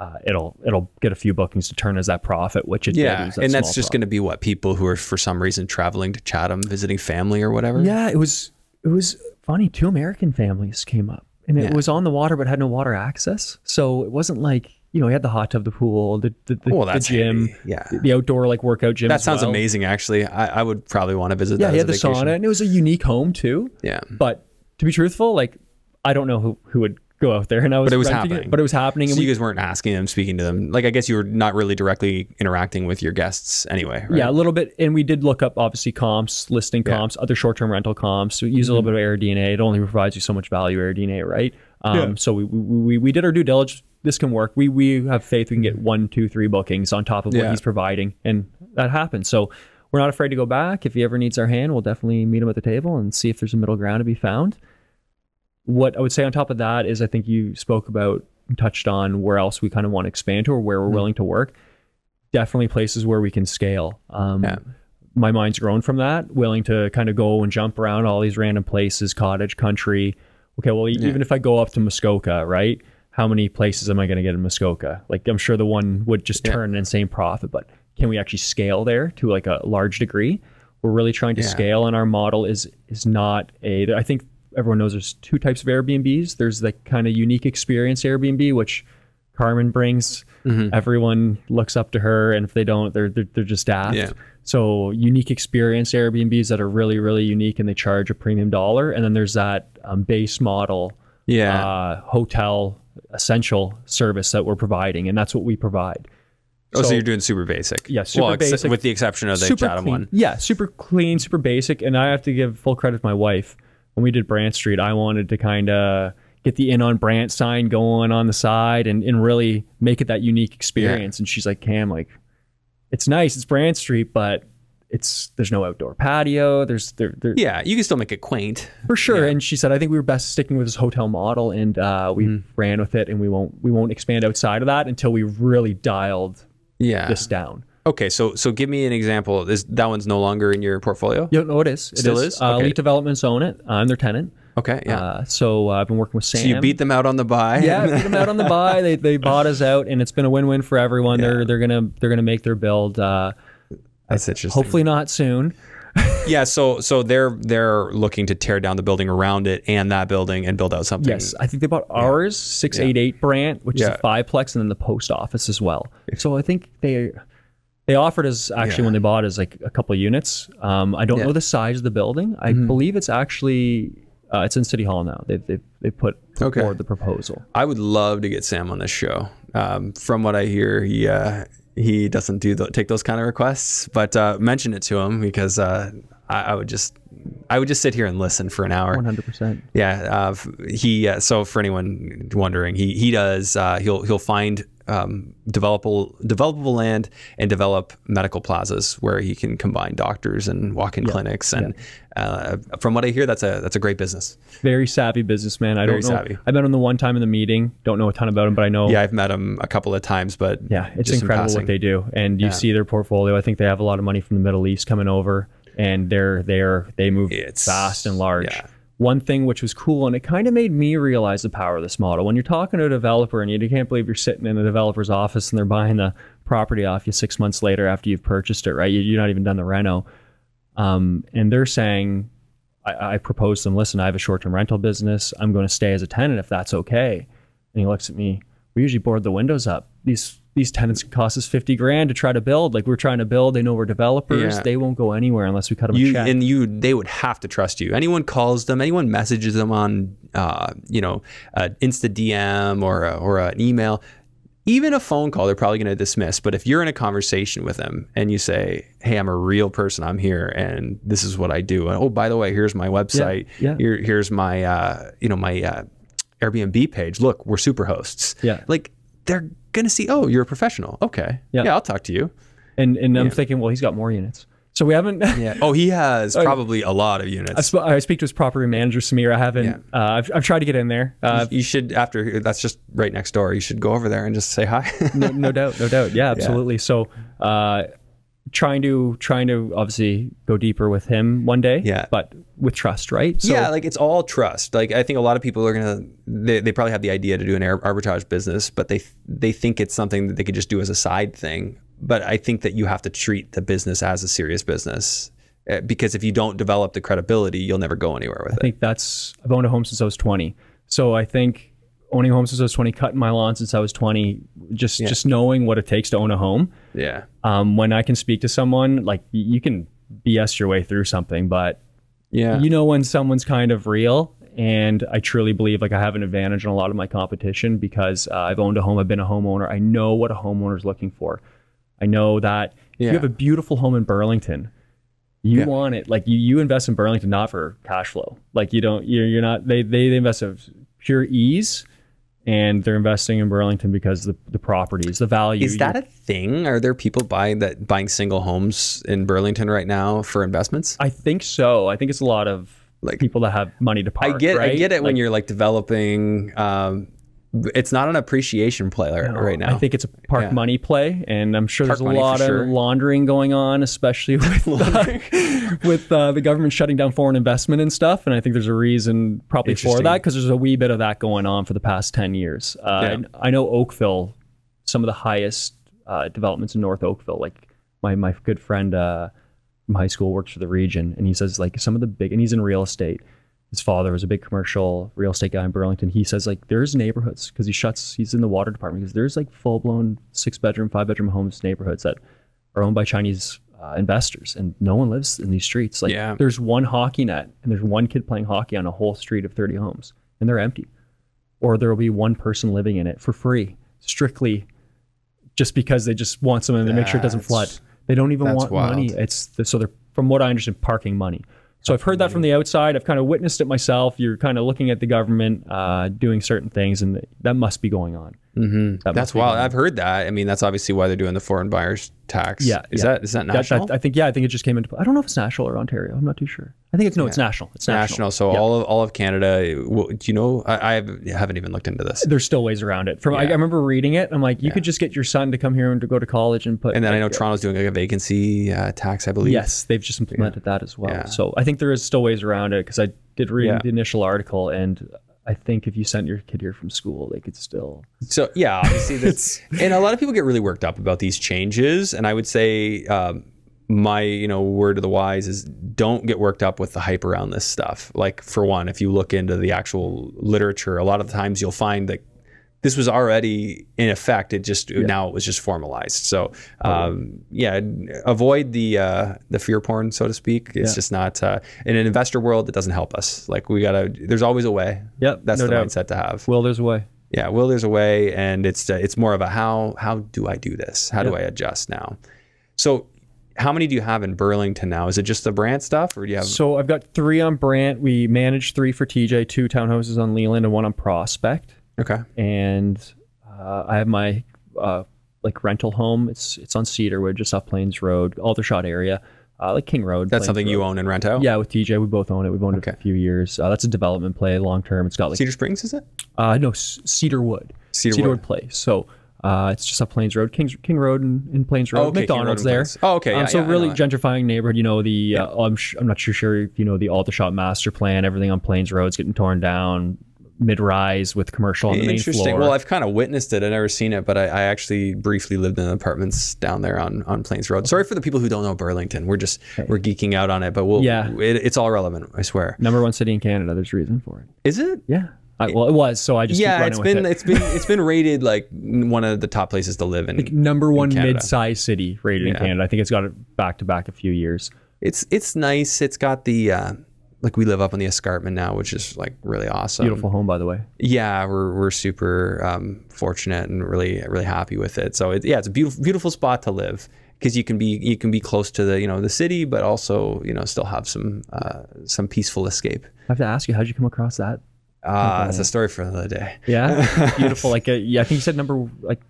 uh, it'll it'll get a few bookings to turn as that profit, which it yeah, did, that and that's just going to be what people who are for some reason traveling to Chatham, visiting family or whatever. Yeah, it was it was funny. Two American families came up, and it yeah. was on the water but had no water access, so it wasn't like you know, he had the hot tub, the pool, the the, the, oh, the gym, handy. yeah, the outdoor like workout gym. That sounds well. amazing. Actually, I, I, would probably want to visit. Yeah, he had the vacation. sauna, and it was a unique home too. Yeah, but to be truthful, like I don't know who who would go out there and I was but it was happening. It, but it was happening. So and we, you guys weren't asking them, speaking to them. Like I guess you were not really directly interacting with your guests anyway. Right? Yeah, a little bit. And we did look up obviously comps, listing comps, yeah. other short-term rental comps. We use mm-hmm. a little mm-hmm. bit of AirDNA. It only provides you so much value, AirDNA, right? Um, yeah. So we, we we did our due diligence. This can work. We we have faith we can get one, two, three bookings on top of what he's providing, and that happens. So we're not afraid to go back. If he ever needs our hand, we'll definitely meet him at the table and see if there's a middle ground to be found. What I would say on top of that is I think you spoke about touched on where else we kind of want to expand to or where we're mm-hmm. willing to work. Definitely places where we can scale. Um, yeah. My mind's grown from that, willing to kind of go and jump around all these random places, cottage, country. Okay, well, yeah. even if I go up to Muskoka, right? How many places am I going to get in Muskoka? Like, I'm sure the one would just turn yeah. an insane profit, but can we actually scale there to like a large degree? We're really trying to scale, and our model is is not a. I think everyone knows there's two types of Airbnbs. There's the kind of unique experience Airbnb, which Carmen brings. Mm-hmm. Everyone looks up to her, and if they don't, they're they're, they're just daft. Yeah. So unique experience Airbnbs that are really really unique, and they charge a premium dollar. And then there's that um, base model, yeah, uh, hotel essential service that we're providing, and that's what we provide. Oh, so, so, you're doing super basic. Yeah, super well, basic. with the exception of the Chatham clean. one. Yeah, super clean, super basic. And I have to give full credit to my wife when we did Brant Street, I wanted to kind of get the in on Brant sign going on the side and, and really make it that unique experience. Yeah. And she's like, Cam, like, it's nice, it's Brant Street, but it's there's no outdoor patio. There's there, there Yeah, you can still make it quaint. For sure. Yeah. And she said, I think we were best sticking with this hotel model and uh, we mm. ran with it and we won't we won't expand outside of that until we really dialed yeah. this down. Okay, so so give me an example. Is that one's no longer in your portfolio? Yeah, no, it is. It Still is. is? Uh, okay. Elite Developments own it. I'm their tenant. Okay, yeah. Uh, so uh, I've been working with Sam. So you beat them out on the buy. Yeah, beat them out on the buy. They, they bought us out, and it's been a win-win for everyone. Yeah. They're they're gonna they're gonna make their build. Uh, That's interesting. Hopefully not soon. yeah, so so they're they're looking to tear down the building around it and that building and build out something. Yes, I think they bought ours, six eight eight Brant, which yeah. is a fiveplex, and then the post office as well. So I think they they offered us actually yeah. when they bought us like a couple of units. Um, I don't yeah. know the size of the building. I mm-hmm. believe it's actually uh, it's in City Hall now. They've they they put okay. forward the proposal. I would love to get Sam on this show. Um, from what I hear, he uh, he doesn't do the, take those kind of requests, but uh, mention it to him because uh, I, I, would just I would just sit here and listen for an hour. One hundred percent. Yeah. Uh, he uh, so for anyone wondering, he he does he'll he'll find um, developable developable land and develop medical plazas where he can combine doctors and walk-in yeah. clinics. And yeah. uh, from what I hear, that's a that's a great business. Very savvy businessman. I Very don't know. Savvy. I met him the one time in the meeting. Don't know a ton about him, but I know. Yeah, I've met him a couple of times, but yeah, it's incredible what they do. And you yeah. see their portfolio. I think they have a lot of money from the Middle East coming over, and they're they're they move it's, fast and large. one thing which was cool and it kind of made me realize the power of this model. When you're talking to a developer and you can't believe you're sitting in a developer's office and they're buying the property off you six months later after you've purchased it right? You're not even done the reno. Um, and they're saying I, I propose them listen i have a short-term rental business. I'm going to stay as a tenant if that's okay. And he looks at me. We usually board the windows up. These these tenants can cost us 50 grand to try to build. Like we're trying to build. They know we're developers. Yeah. They won't go anywhere unless we cut them you, a check. And you, they would have to trust you. Anyone calls them, anyone messages them on, uh, you know, uh, Insta DM or, a, or an email, even a phone call, they're probably going to dismiss. But if you're in a conversation with them and you say, "Hey, I'm a real person. I'm here, and this is what I do." And oh, by the way, here's my website. Yeah. yeah. Here, here's my, uh, you know, my uh, Airbnb page. Look, we're super hosts. Yeah. Like they're going to see, oh, you're a professional. Okay. Yeah. yeah I'll talk to you. And and I'm thinking, well, he's got more units. So we haven't. yeah. Oh, he has probably a lot of units. I, sp- I, speak to his property manager, Samir. I haven't. Yeah. Uh, I've, I've tried to get in there. Uh, you, you, should after that's just right next door. You should go over there and just say hi. no, no doubt, no doubt. Yeah, absolutely. Yeah. So, uh, trying to trying to obviously go deeper with him one day. Yeah. But with trust, right? So, yeah, like it's all trust. Like I think a lot of people are gonna they, they probably have the idea to do an arbitrage business, but they they think it's something that they could just do as a side thing. But I think that you have to treat the business as a serious business eh, because if you don't develop the credibility, you'll never go anywhere with I it. I think that's I've owned a home since I was 20. So I think owning a home since I was 20, cutting my lawn since I was 20, just yeah. just knowing what it takes to own a home. Yeah. Um, when I can speak to someone, like you can BS your way through something, but yeah, you know when someone's kind of real. And I truly believe like I have an advantage on a lot of my competition because uh, I've owned a home, I've been a homeowner. I know what a homeowner is looking for. I know that yeah. you have a beautiful home in Burlington, you yeah. want it like you, you invest in Burlington not for cash flow. Like you don't you're, you're not they they invest of pure ease and they're investing in Burlington because the the properties, the value. Is that a thing? Are there people buying that buying single homes in Burlington right now for investments? I think so. I think it's a lot of like people that have money to park. I get right? I get it like, when you're like developing um, it's not an appreciation play no, right now. I think it's a park yeah. money play, and I'm sure park there's a lot of sure. laundering going on, especially with uh, with uh, the government shutting down foreign investment and stuff. And I think there's a reason probably for that because there's a wee bit of that going on for the past ten years. Uh, yeah. I know Oakville, some of the highest uh, developments in North Oakville. Like my my good friend uh, from high school works for the region, and he says like some of the big, and he's in real estate his father was a big commercial real estate guy in Burlington. He says like there's neighborhoods because he shuts. He's in the water department because there's like full blown six bedroom, five bedroom homes neighborhoods that are owned by Chinese uh, investors, and no one lives in these streets. Like yeah. there's one hockey net and there's one kid playing hockey on a whole street of 30 homes, and they're empty. Or there will be one person living in it for free, strictly just because they just want something to make sure it doesn't flood. They don't even want wild. money. It's the, so they're from what I understand, parking money. So I've heard that from the outside. I've kind of witnessed it myself. You're kind of looking at the government uh, doing certain things, and that must be going on. Mm-hmm. That that's wild. I've heard that. I mean, that's obviously why they're doing the foreign buyers tax. Yeah, is yeah. that is that national? That, that, I think yeah. I think it just came into. I don't know if it's national or Ontario. I'm not too sure. I think it's no. Yeah. It's national. It's national. national so yeah. all of all of Canada. Well, do you know? I, I, haven't even looked into this. There's still ways around it. From I, I, remember reading it. I'm like, you could just get your son to come here and to go to college and put. And then like, I know Toronto's doing like a vacancy uh, tax. I believe. Yes, they've just implemented that as well. So I think there is still ways around it because I did read the initial article and I think if you sent your kid here from school, they could still. So yeah, obviously, this, and a lot of people get really worked up about these changes. And I would say um, my you know word of the wise is don't get worked up with the hype around this stuff. Like for one, if you look into the actual literature, a lot of times you'll find that this was already in effect. It just yeah. now it was just formalized. So um, yeah, avoid the uh, the fear porn, so to speak. It's yeah. just not uh, in an investor world. It doesn't help us. Like we gotta. There's always a way. Yep, that's no the doubt. mindset to have. Well, there's a way. Yeah, well, there's a way, and it's uh, it's more of a how how do I do this? How yep. do I adjust now? So how many do you have in Burlington now? Is it just the Brant stuff, or do you have? So I've got three on Brant. We manage three for TJ, two townhouses on Leland, and one on Prospect. Okay. And uh, I have my uh, like rental home. It's it's on Cedarwood, just off Plains Road, Aldershot area, uh, like King Road. That's Plains something Road. you own and rent out. Yeah, with TJ, we both own it. We've owned okay. it for a few years. Uh, that's a development play, long term. It's got like Cedar Springs, is it? Uh, no, Cedarwood. Cedarwood, Cedarwood Place. So. Uh, it's just off Plains Road, Kings, King Road and, in Plains Road. Oh, okay, McDonald's there. Oh, okay. Um, so yeah, really gentrifying neighborhood. You know the. Yeah. Uh, I'm, sh- I'm not sure, sure if you know the Aldershot master plan. Everything on Plains Road's getting torn down mid-rise with commercial on the main floor. Well, I've kind of witnessed it. I've never seen it, but I, I, actually briefly lived in apartments down there on, on Plains Road. Sorry for the people who don't know Burlington. We're just okay. we're geeking out on it, but we'll yeah, it, it's all relevant. I swear. Number one city in Canada. There's reason for it. Is it? Yeah. I, well, it was. So I just yeah. it's been it. has been it's been rated like one of the top places to live in. Like number one mid-sized city rated yeah. in Canada. I think it's got it back to back a few years. It's it's nice. It's got the. Uh, like we live up on the escarpment now, which is like really awesome. Beautiful home, by the way. Yeah, we're we're super um, fortunate and really really happy with it. So it, yeah, it's a beautiful beautiful spot to live because you can be you can be close to the you know the city, but also you know still have some uh, some peaceful escape. I have to ask you, how did you come across that? Ah, uh, it's a story for another day. Yeah, beautiful. Like a, uh, yeah, I think you said number like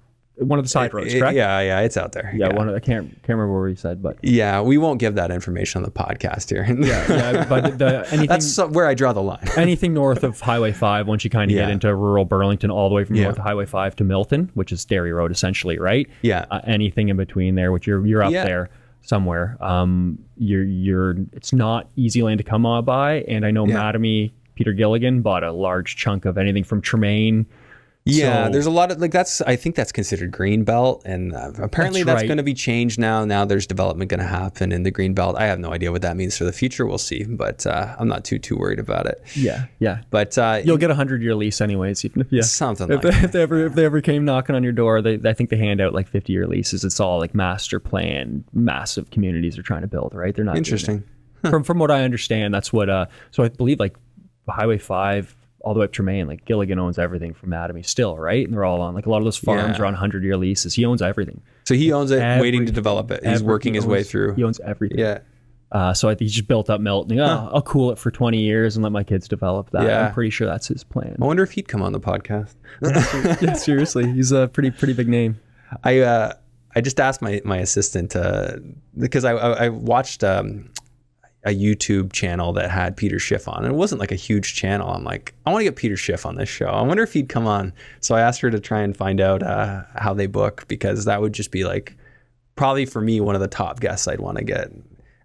one of the side roads, correct? yeah, yeah, it's out there. Yeah, yeah. one of, I can't can't remember where he said, but yeah, we won't give that information on the podcast here. yeah, yeah, but the, anything that's where I draw the line. anything north of Highway Five, once you kind of yeah. get into rural Burlington, all the way from yeah. north of Highway Five to Milton, which is Derry Road, essentially, right? Yeah. Uh, anything in between there, which you're you're up there somewhere. Um, you're you're it's not easy land to come by, and I know Mattamy Peter Gilligan bought a large chunk of anything from Tremaine yeah, so, there's a lot of like that's I think that's considered green belt, and uh, apparently that's, that's right. going to be changed now. Now there's development going to happen in the green belt. I have no idea what that means for the future. We'll see, but uh, I'm not too too worried about it. Yeah, yeah. But uh, you'll get a hundred year lease anyways, even if yeah something if, like if they ever if they ever came knocking on your door, they I think they hand out like 50 year leases. It's all like master plan, massive communities are trying to build. Right? They're not interesting. Huh. From from what I understand, that's what. Uh, so I believe like Highway Five all the way up Tremaine. Like Gilligan owns everything from Mattamy still, right? And they're all on like a lot of those farms yeah. are on hundred year leases. He owns everything. So he owns it, everything, waiting to develop it. He's working his owns, way through. He owns everything. Yeah. Uh, so I think he just built up Milton. Oh, huh. I'll cool it for 20 years and let my kids develop that. Yeah. I'm pretty sure that's his plan. I wonder if he'd come on the podcast. yeah, seriously, he's a pretty pretty big name. I uh, I just asked my my assistant uh, because I, I, I watched um, a YouTube channel that had Peter Schiff on. And it wasn't like a huge channel. I'm like, I want to get Peter Schiff on this show. I wonder if he'd come on. So I asked her to try and find out uh, how they book because that would just be like probably for me one of the top guests I'd want to get.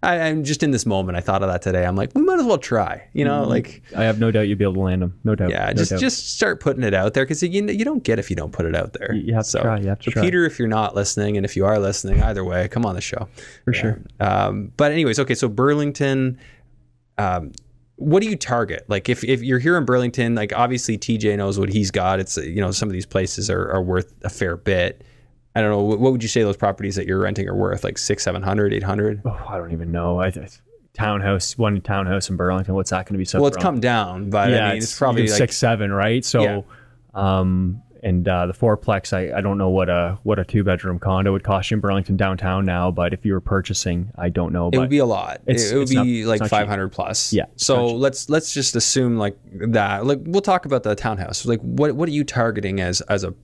I, am just in this moment. I thought of that today. I'm like, we might as well try. You know, mm-hmm. like I have no doubt you'd be able to land them. No doubt. Yeah, no just doubt. just start putting it out there because you you don't get if you don't put it out there. You have to so, try. You have to try. Peter, if you're not listening, and if you are listening, either way, come on the show for yeah. sure. Um, but anyways, okay. So Burlington. Um, what do you target? Like if, if you're here in Burlington, like obviously TJ knows what he's got. It's you know some of these places are, are worth a fair bit. I don't know. What would you say those properties that you're renting are worth? Like six, seven hundred, eight hundred? Oh, I don't even know. I, I townhouse, one townhouse in Burlington. What's that going to be? So well, it's come down, but yeah, I mean, it's, it's probably like, six, seven, right? So, yeah. um, and uh, the fourplex, I, I don't know what a what a two bedroom condo would cost you in Burlington downtown now, but if you were purchasing, I don't know. It would be a lot. it would be not, like five hundred plus. Yeah. So let's let's just assume like that. Like we'll talk about the townhouse. Like what what are you targeting as as a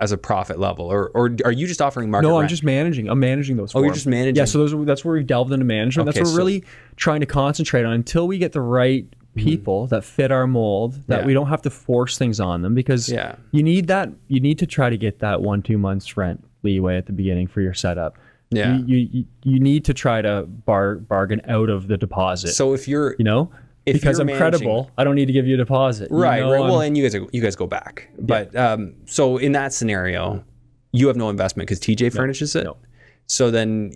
as a profit level, or or are you just offering market? No, I'm rent? just managing. I'm managing those. Oh, you're just managing. Yeah, so those are, that's where we've delved into management. Okay, that's what we're really trying to concentrate on until we get the right mm-hmm. people mm-hmm. that fit our mold. That yeah. we don't have to force things on them because yeah. you need that. You need to try to get that one two months rent leeway at the beginning for your setup. Yeah, you you, you need to try to bar, bargain out of the deposit. So if you're, you know, if because I'm credible, I don't need to give you a deposit. Right, you know, right. Well, and you guys you guys go back. Yeah. But um, so in that scenario, you have no investment because TJ furnishes it. No. So then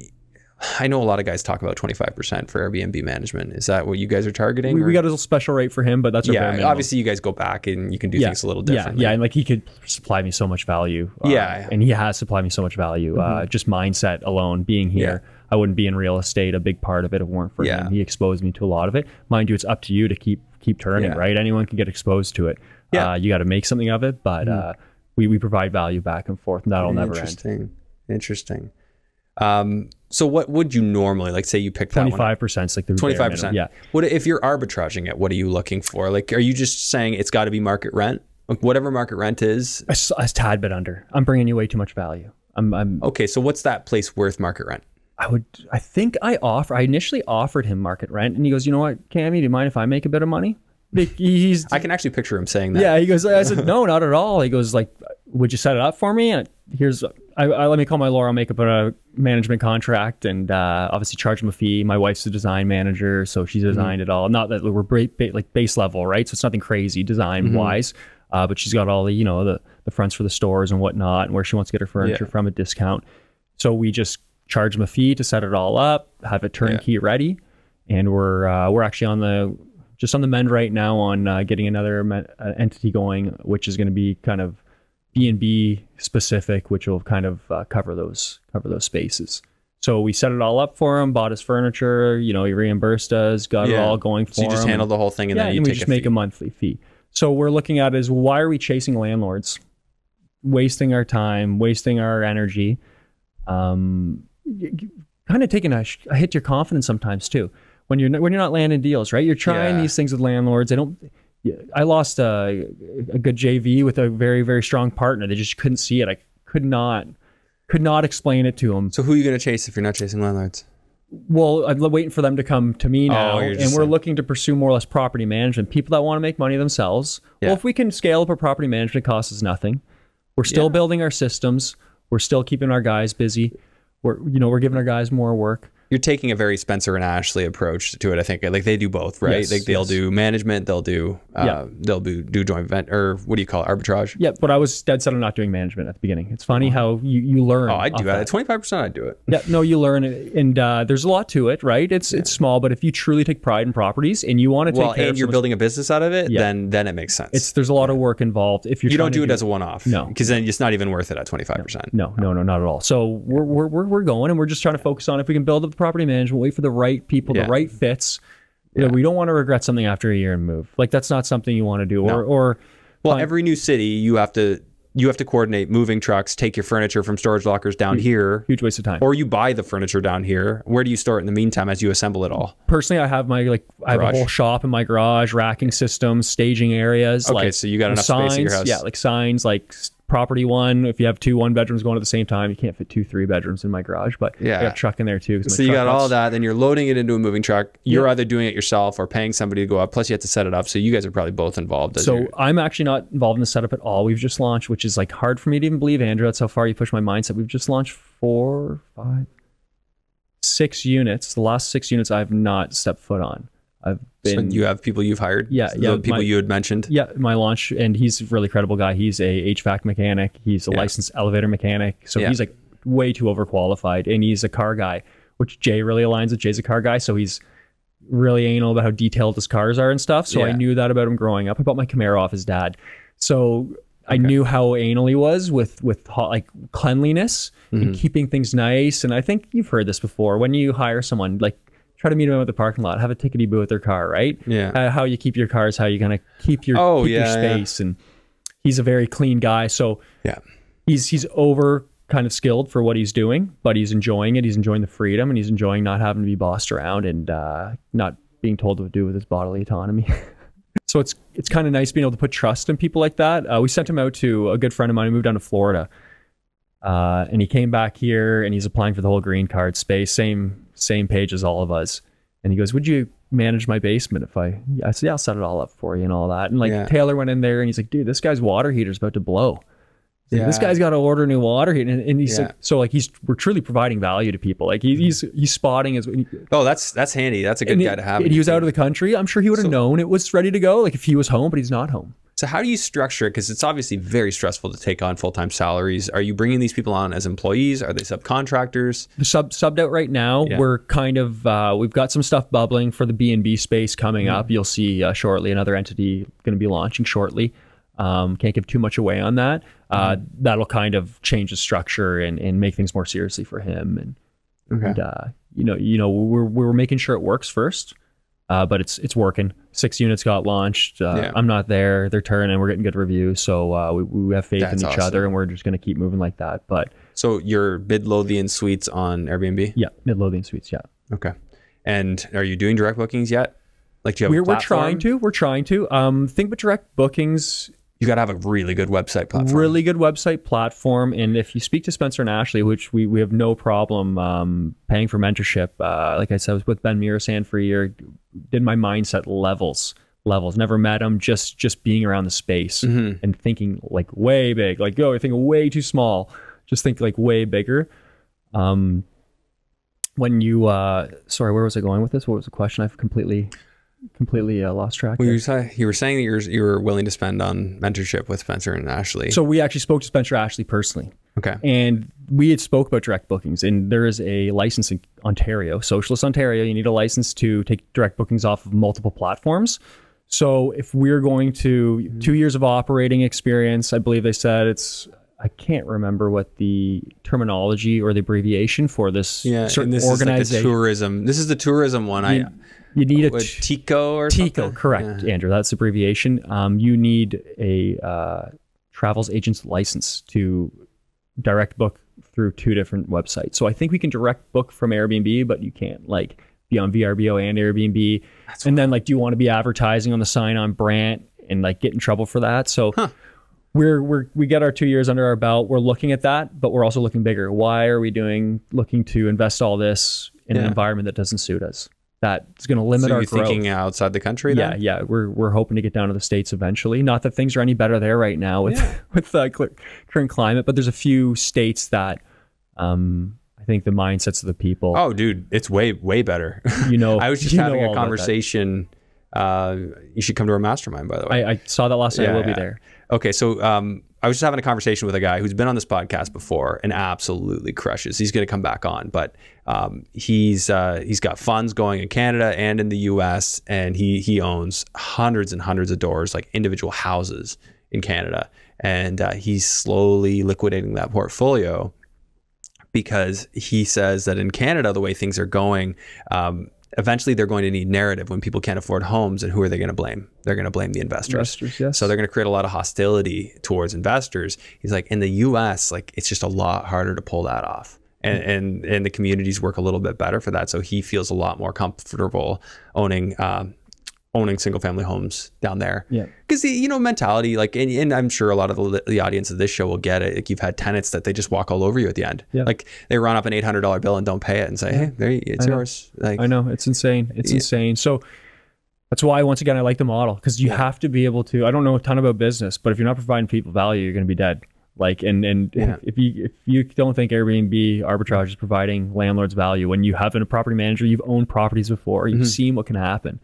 I know a lot of guys talk about 25% for Airbnb management. Is that what you guys are targeting? We, we got a special rate for him, but that's yeah. Obviously, you guys go back and you can do yeah. things a little different. Yeah, yeah, and like he could supply me so much value. Uh, yeah, and he has supplied me so much value. Uh, mm-hmm. Uh, just mindset alone, being here, yeah. I wouldn't be in real estate. A big part of it if it weren't for yeah. him. He exposed me to a lot of it. Mind you, it's up to you to keep keep turning. Right? Anyone can get exposed to it. Yeah, uh, you got to make something of it, but. Mm-hmm we, we provide value back and forth and that'll never end. interesting. Interesting. Um, so what would you normally like? Say you pick twenty five percent, like the twenty five percent. Yeah. What if you're arbitraging it? What are you looking for? Like, are you just saying it's got to be market rent? Like whatever market rent is, a, a tad bit under. I'm bringing you way too much value. I'm, I'm okay. So what's that place worth market rent? I would. I think I offer. I initially offered him market rent, and he goes, "You know what, Cammy? Do you mind if I make a bit of money?" He's. I can actually picture him saying that. Yeah, he goes. I said, "No, not at all." He goes, "Like, would you set it up for me? And here's, I, I, let me call my lawyer. I'll make up a management contract and uh, obviously charge him a fee. My wife's a design manager, so she's mm-hmm. designed mm-hmm. it all. Not that we're like base level, right? So it's nothing crazy design mm-hmm. wise, uh, but she's got all the you know the the fronts for the stores and whatnot, and where she wants to get her furniture yeah. from a discount. So we just charge him a fee to set it all up, have it turnkey yeah. ready, and we're uh, we're actually on the just on the mend right now on uh, getting another me- uh, entity going, which is going to be kind of B and B specific, which will kind of uh, cover those cover those spaces. So we set it all up for him, bought his furniture, you know, he reimbursed us, got yeah. it all going for so you just him. handle the whole thing and yeah, then you and we just a make a monthly fee. So we're looking at is why are we chasing landlords, wasting our time, wasting our energy, um, kind of taking a, a hit to your confidence sometimes too. When you're when you're not landing deals, right? You're trying yeah. these things with landlords. They don't I lost a, a good JV with a very very strong partner. They just couldn't see it. I could not could not explain it to them. So who are you going to chase if you're not chasing landlords? Well, I'm waiting for them to come to me oh, now, oh, and we're saying. looking to pursue more or less property management. People that want to make money themselves. Yeah. Well, if we can scale up a property management, cost us nothing. We're still yeah. building our systems. We're still keeping our guys busy. We're you know we're giving our guys more work you're taking a very Spencer and Ashley approach to it. I think like they do both, right? Yes, like they'll yes. do management, they'll do uh, yeah. they'll do, do joint vent or what do you call it, arbitrage? Yeah, but I was dead set on not doing management at the beginning. It's funny how you, you learn. Oh, I do that. Twenty five percent, I do it. Yeah, no, you learn, and uh, there's a lot to it, right? It's yeah. it's small, but if you truly take pride in properties and you want to take well, and you're building a business out of it, yeah. then then it makes sense. It's there's a lot of work involved. If you're you don't do it do as a one off, no, because then it's not even worth it at twenty five percent. No, no, no, not at all. So we're, we're we're we're going, and we're just trying to focus on if we can build up property management, wait for the right people, yeah. the right fits. Yeah. You know, we don't want to regret something after a year and move. Like that's not something you want to do. No. Or or well, find, every new city you have to you have to coordinate moving trucks, take your furniture from storage lockers down huge, here. Huge waste of time. Or you buy the furniture down here. Where do you store it in the meantime as you assemble it all? Personally, I have my like I have a whole shop in my garage, racking systems, staging areas. Okay, like, so you got enough signs, space at your house. Yeah, like signs, like property one. If you have two one bedrooms going at the same time, you can't fit two three bedrooms in my garage. But yeah, I got truck in there too. So you got all that. Then you're loading it into a moving truck. You're either doing it yourself or paying somebody to go up. Plus you have to set it up. So you guys are probably both involved. So I'm actually not involved in the setup at all. We've just launched, which is like hard for me to even believe, Andrew. That's how far you push my mindset. We've just launched four, five, six units. The last six units I've not stepped foot on. I've been. So you have people you've hired. Yeah, yeah. The people my, you had mentioned. Yeah, my launch, and he's a really credible guy. He's a HVAC mechanic. He's a yeah. licensed elevator mechanic. So yeah. he's like way too overqualified, and he's a car guy, which Jay really aligns with. Jay's a car guy, so he's really anal about how detailed his cars are and stuff. So yeah. I knew that about him growing up. I bought my Camaro off his dad, so I knew how anal he was with with like cleanliness mm-hmm. and keeping things nice. And I think you've heard this before. When you hire someone, like try to meet them at the parking lot, have a tickety boo with their car, right? Yeah. Uh, how you keep your cars, how you're gonna keep your oh, keep yeah, your space, yeah. and he's a very clean guy. So yeah, he's he's over kind of skilled for what he's doing, but he's enjoying it. He's enjoying the freedom, and he's enjoying not having to be bossed around and uh, not being told what to do with his bodily autonomy. so it's it's kind of nice being able to put trust in people like that. Uh, we sent him out to a good friend of mine who moved down to Florida, uh, and he came back here and he's applying for the whole green card space. Same same page as all of us. And he goes, "Would you manage my basement if I?" I said, "Yeah, I'll set it all up for you and all that." And like yeah. Taylor went in there and he's like, "Dude, this guy's water heater's about to blow." Yeah. This guy's got to order new water heater, and, and he's yeah. like, so like he's we're truly providing value to people. Like he, he's he's spotting as oh that's that's handy. That's a good guy to have. And he was out of the country. I'm sure he would have so, known it was ready to go. Like if he was home, but he's not home. So how do you structure it? Because it's obviously very stressful to take on full time salaries. Are you bringing these people on as employees? Are they subcontractors? The sub subbed out right now. Yeah. We're kind of uh, we've got some stuff bubbling for the B and B space coming mm-hmm. up. You'll see uh, shortly another entity going to be launching shortly. Um, can't give too much away on that. Uh, mm-hmm. That'll kind of change the structure and, and make things more seriously for him. And, okay. and uh, you know, you know, we're we're making sure it works first. Uh, but it's it's working. Six units got launched. Uh, yeah. I'm not there. They're turning. We're getting good reviews. So uh, we, we have faith That's in each awesome. other, and we're just going to keep moving like that. But so your Midlothian suites on Airbnb? Yeah, Midlothian suites. Yeah. Okay. And are you doing direct bookings yet? Like, do you have we're, we're trying to. We're trying to. Um, think about direct bookings you got to have a really good website platform. Really good website platform. And if you speak to Spencer and Ashley, which we, we have no problem um, paying for mentorship, uh, like I said, I was with Ben Mirasan for a year, did my mindset levels levels never met him just just being around the space mm-hmm. and thinking like way big like yo i think way too small just think like way bigger um when you uh sorry where was i going with this what was the question i've completely completely uh, lost track. Well, you, were, you were saying that you're you were willing to spend on mentorship with Spencer and Ashley. So we actually spoke to Spencer Ashley personally. Okay. And we had spoke about direct bookings, and there is a license in Ontario, Socialist Ontario. You need a license to take direct bookings off of multiple platforms. So if we're going to mm-hmm. two years of operating experience, I believe they said it's I can't remember what the terminology or the abbreviation for this yeah, certain this organization. Is like tourism. This is the tourism one. I you need a TICO or TICO, something? correct, yeah. Andrew. That's abbreviation. Um, you need a uh, travels agent's license to direct book through two different websites. So I think we can direct book from Airbnb, but you can't like be on VRBO and Airbnb. That's and then like, do you want to be advertising on the sign on Brant and like get in trouble for that? So. Huh. We're, we're we get our two years under our belt. We're looking at that, but we're also looking bigger. Why are we doing looking to invest all this in yeah. an environment that doesn't suit us? That's going to limit so our growth. thinking outside the country then? Yeah, yeah. We're, we're hoping to get down to the States eventually. Not that things are any better there right now with, yeah. with the current climate, but there's a few states that um, I think the mindsets of the people. Oh, dude, it's way, way better. You know, I was just having a conversation. Uh, you should come to our mastermind, by the way. I, I saw that last night. Yeah, I will yeah. be there. Okay, so um, I was just having a conversation with a guy who's been on this podcast before and absolutely crushes. He's going to come back on, but um, he's uh, he's got funds going in Canada and in the U.S. and he he owns hundreds and hundreds of doors, like individual houses in Canada, and uh, he's slowly liquidating that portfolio because he says that in Canada, the way things are going, um, eventually they're going to need narrative when people can't afford homes and who are they going to blame they're going to blame the investors, investors yes. so they're going to create a lot of hostility towards investors he's like in the us like it's just a lot harder to pull that off and mm-hmm. and, and the communities work a little bit better for that so he feels a lot more comfortable owning um, owning single family homes down there. Yeah. Because, you know, mentality, like, and, and, I'm sure a lot of the, the audience of this show will get it. Like, you've had tenants that they just walk all over you at the end. Yeah. Like, they run up an $800 bill and don't pay it and say, hey, there, it's yours. Like, I know. It's insane. It's yeah. insane. So, that's why, once again, I like the model because you yeah. have to be able to. I don't know a ton about business, but if you're not providing people value, you're going to be dead. Like, and and yeah. if you if you don't think Airbnb arbitrage is providing landlords value, when you have been a property manager, you've owned properties before, you've mm-hmm. seen what can happen.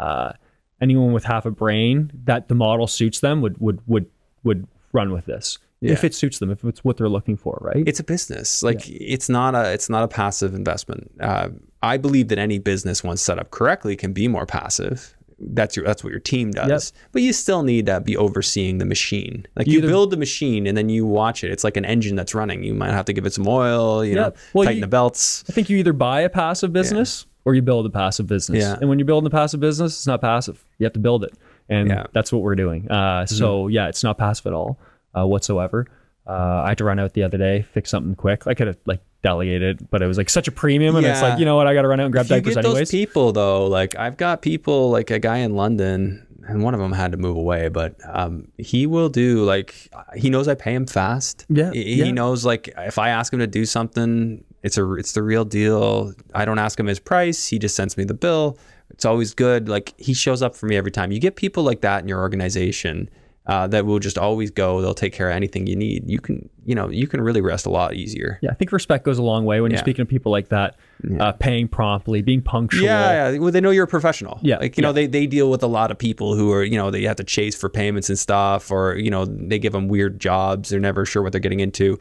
Uh, anyone with half a brain that the model suits them would would would would run with this yeah. if it suits them if it's what they're looking for right? It's a business. Like yeah. it's not a it's not a passive investment. Uh, i believe that any business once set up correctly can be more passive. That's your that's what your team does. Yep. but you still need to be overseeing the machine. Like you, you build the machine and then you watch it. It's like an engine that's running. You might have to give it some oil you yep. know well, tighten you, the belts. I think you either buy a passive business or you build a passive business. Yeah. And when you're building a passive business, it's not passive. You have to build it. And yeah. that's what we're doing. Uh, mm-hmm. So yeah, it's not passive at all uh, whatsoever. Uh, I had to run out the other day, fix something quick. I could have like delegated, but it was like such a premium, and yeah. it's like you know what, I got to run out and grab if diapers you get anyways. Those people though, like I've got people like a guy in London, and one of them had to move away, but um, he will do like he knows I pay him fast. Yeah, he, yeah. knows like if I ask him to do something, it's a it's the real deal. I don't ask him his price. He just sends me the bill. It's always good. Like he shows up for me every time. You get people like that in your organization uh, that will just always go. They'll take care of anything you need. You can you know you can really rest a lot easier. Yeah, I think respect goes a long way when yeah. you're speaking to people like that. Yeah. Uh, paying promptly, being punctual. Yeah, yeah. Well, they know you're a professional. Yeah, like you know they they deal with a lot of people who are you know they have to chase for payments and stuff, or you know they give them weird jobs. They're never sure what they're getting into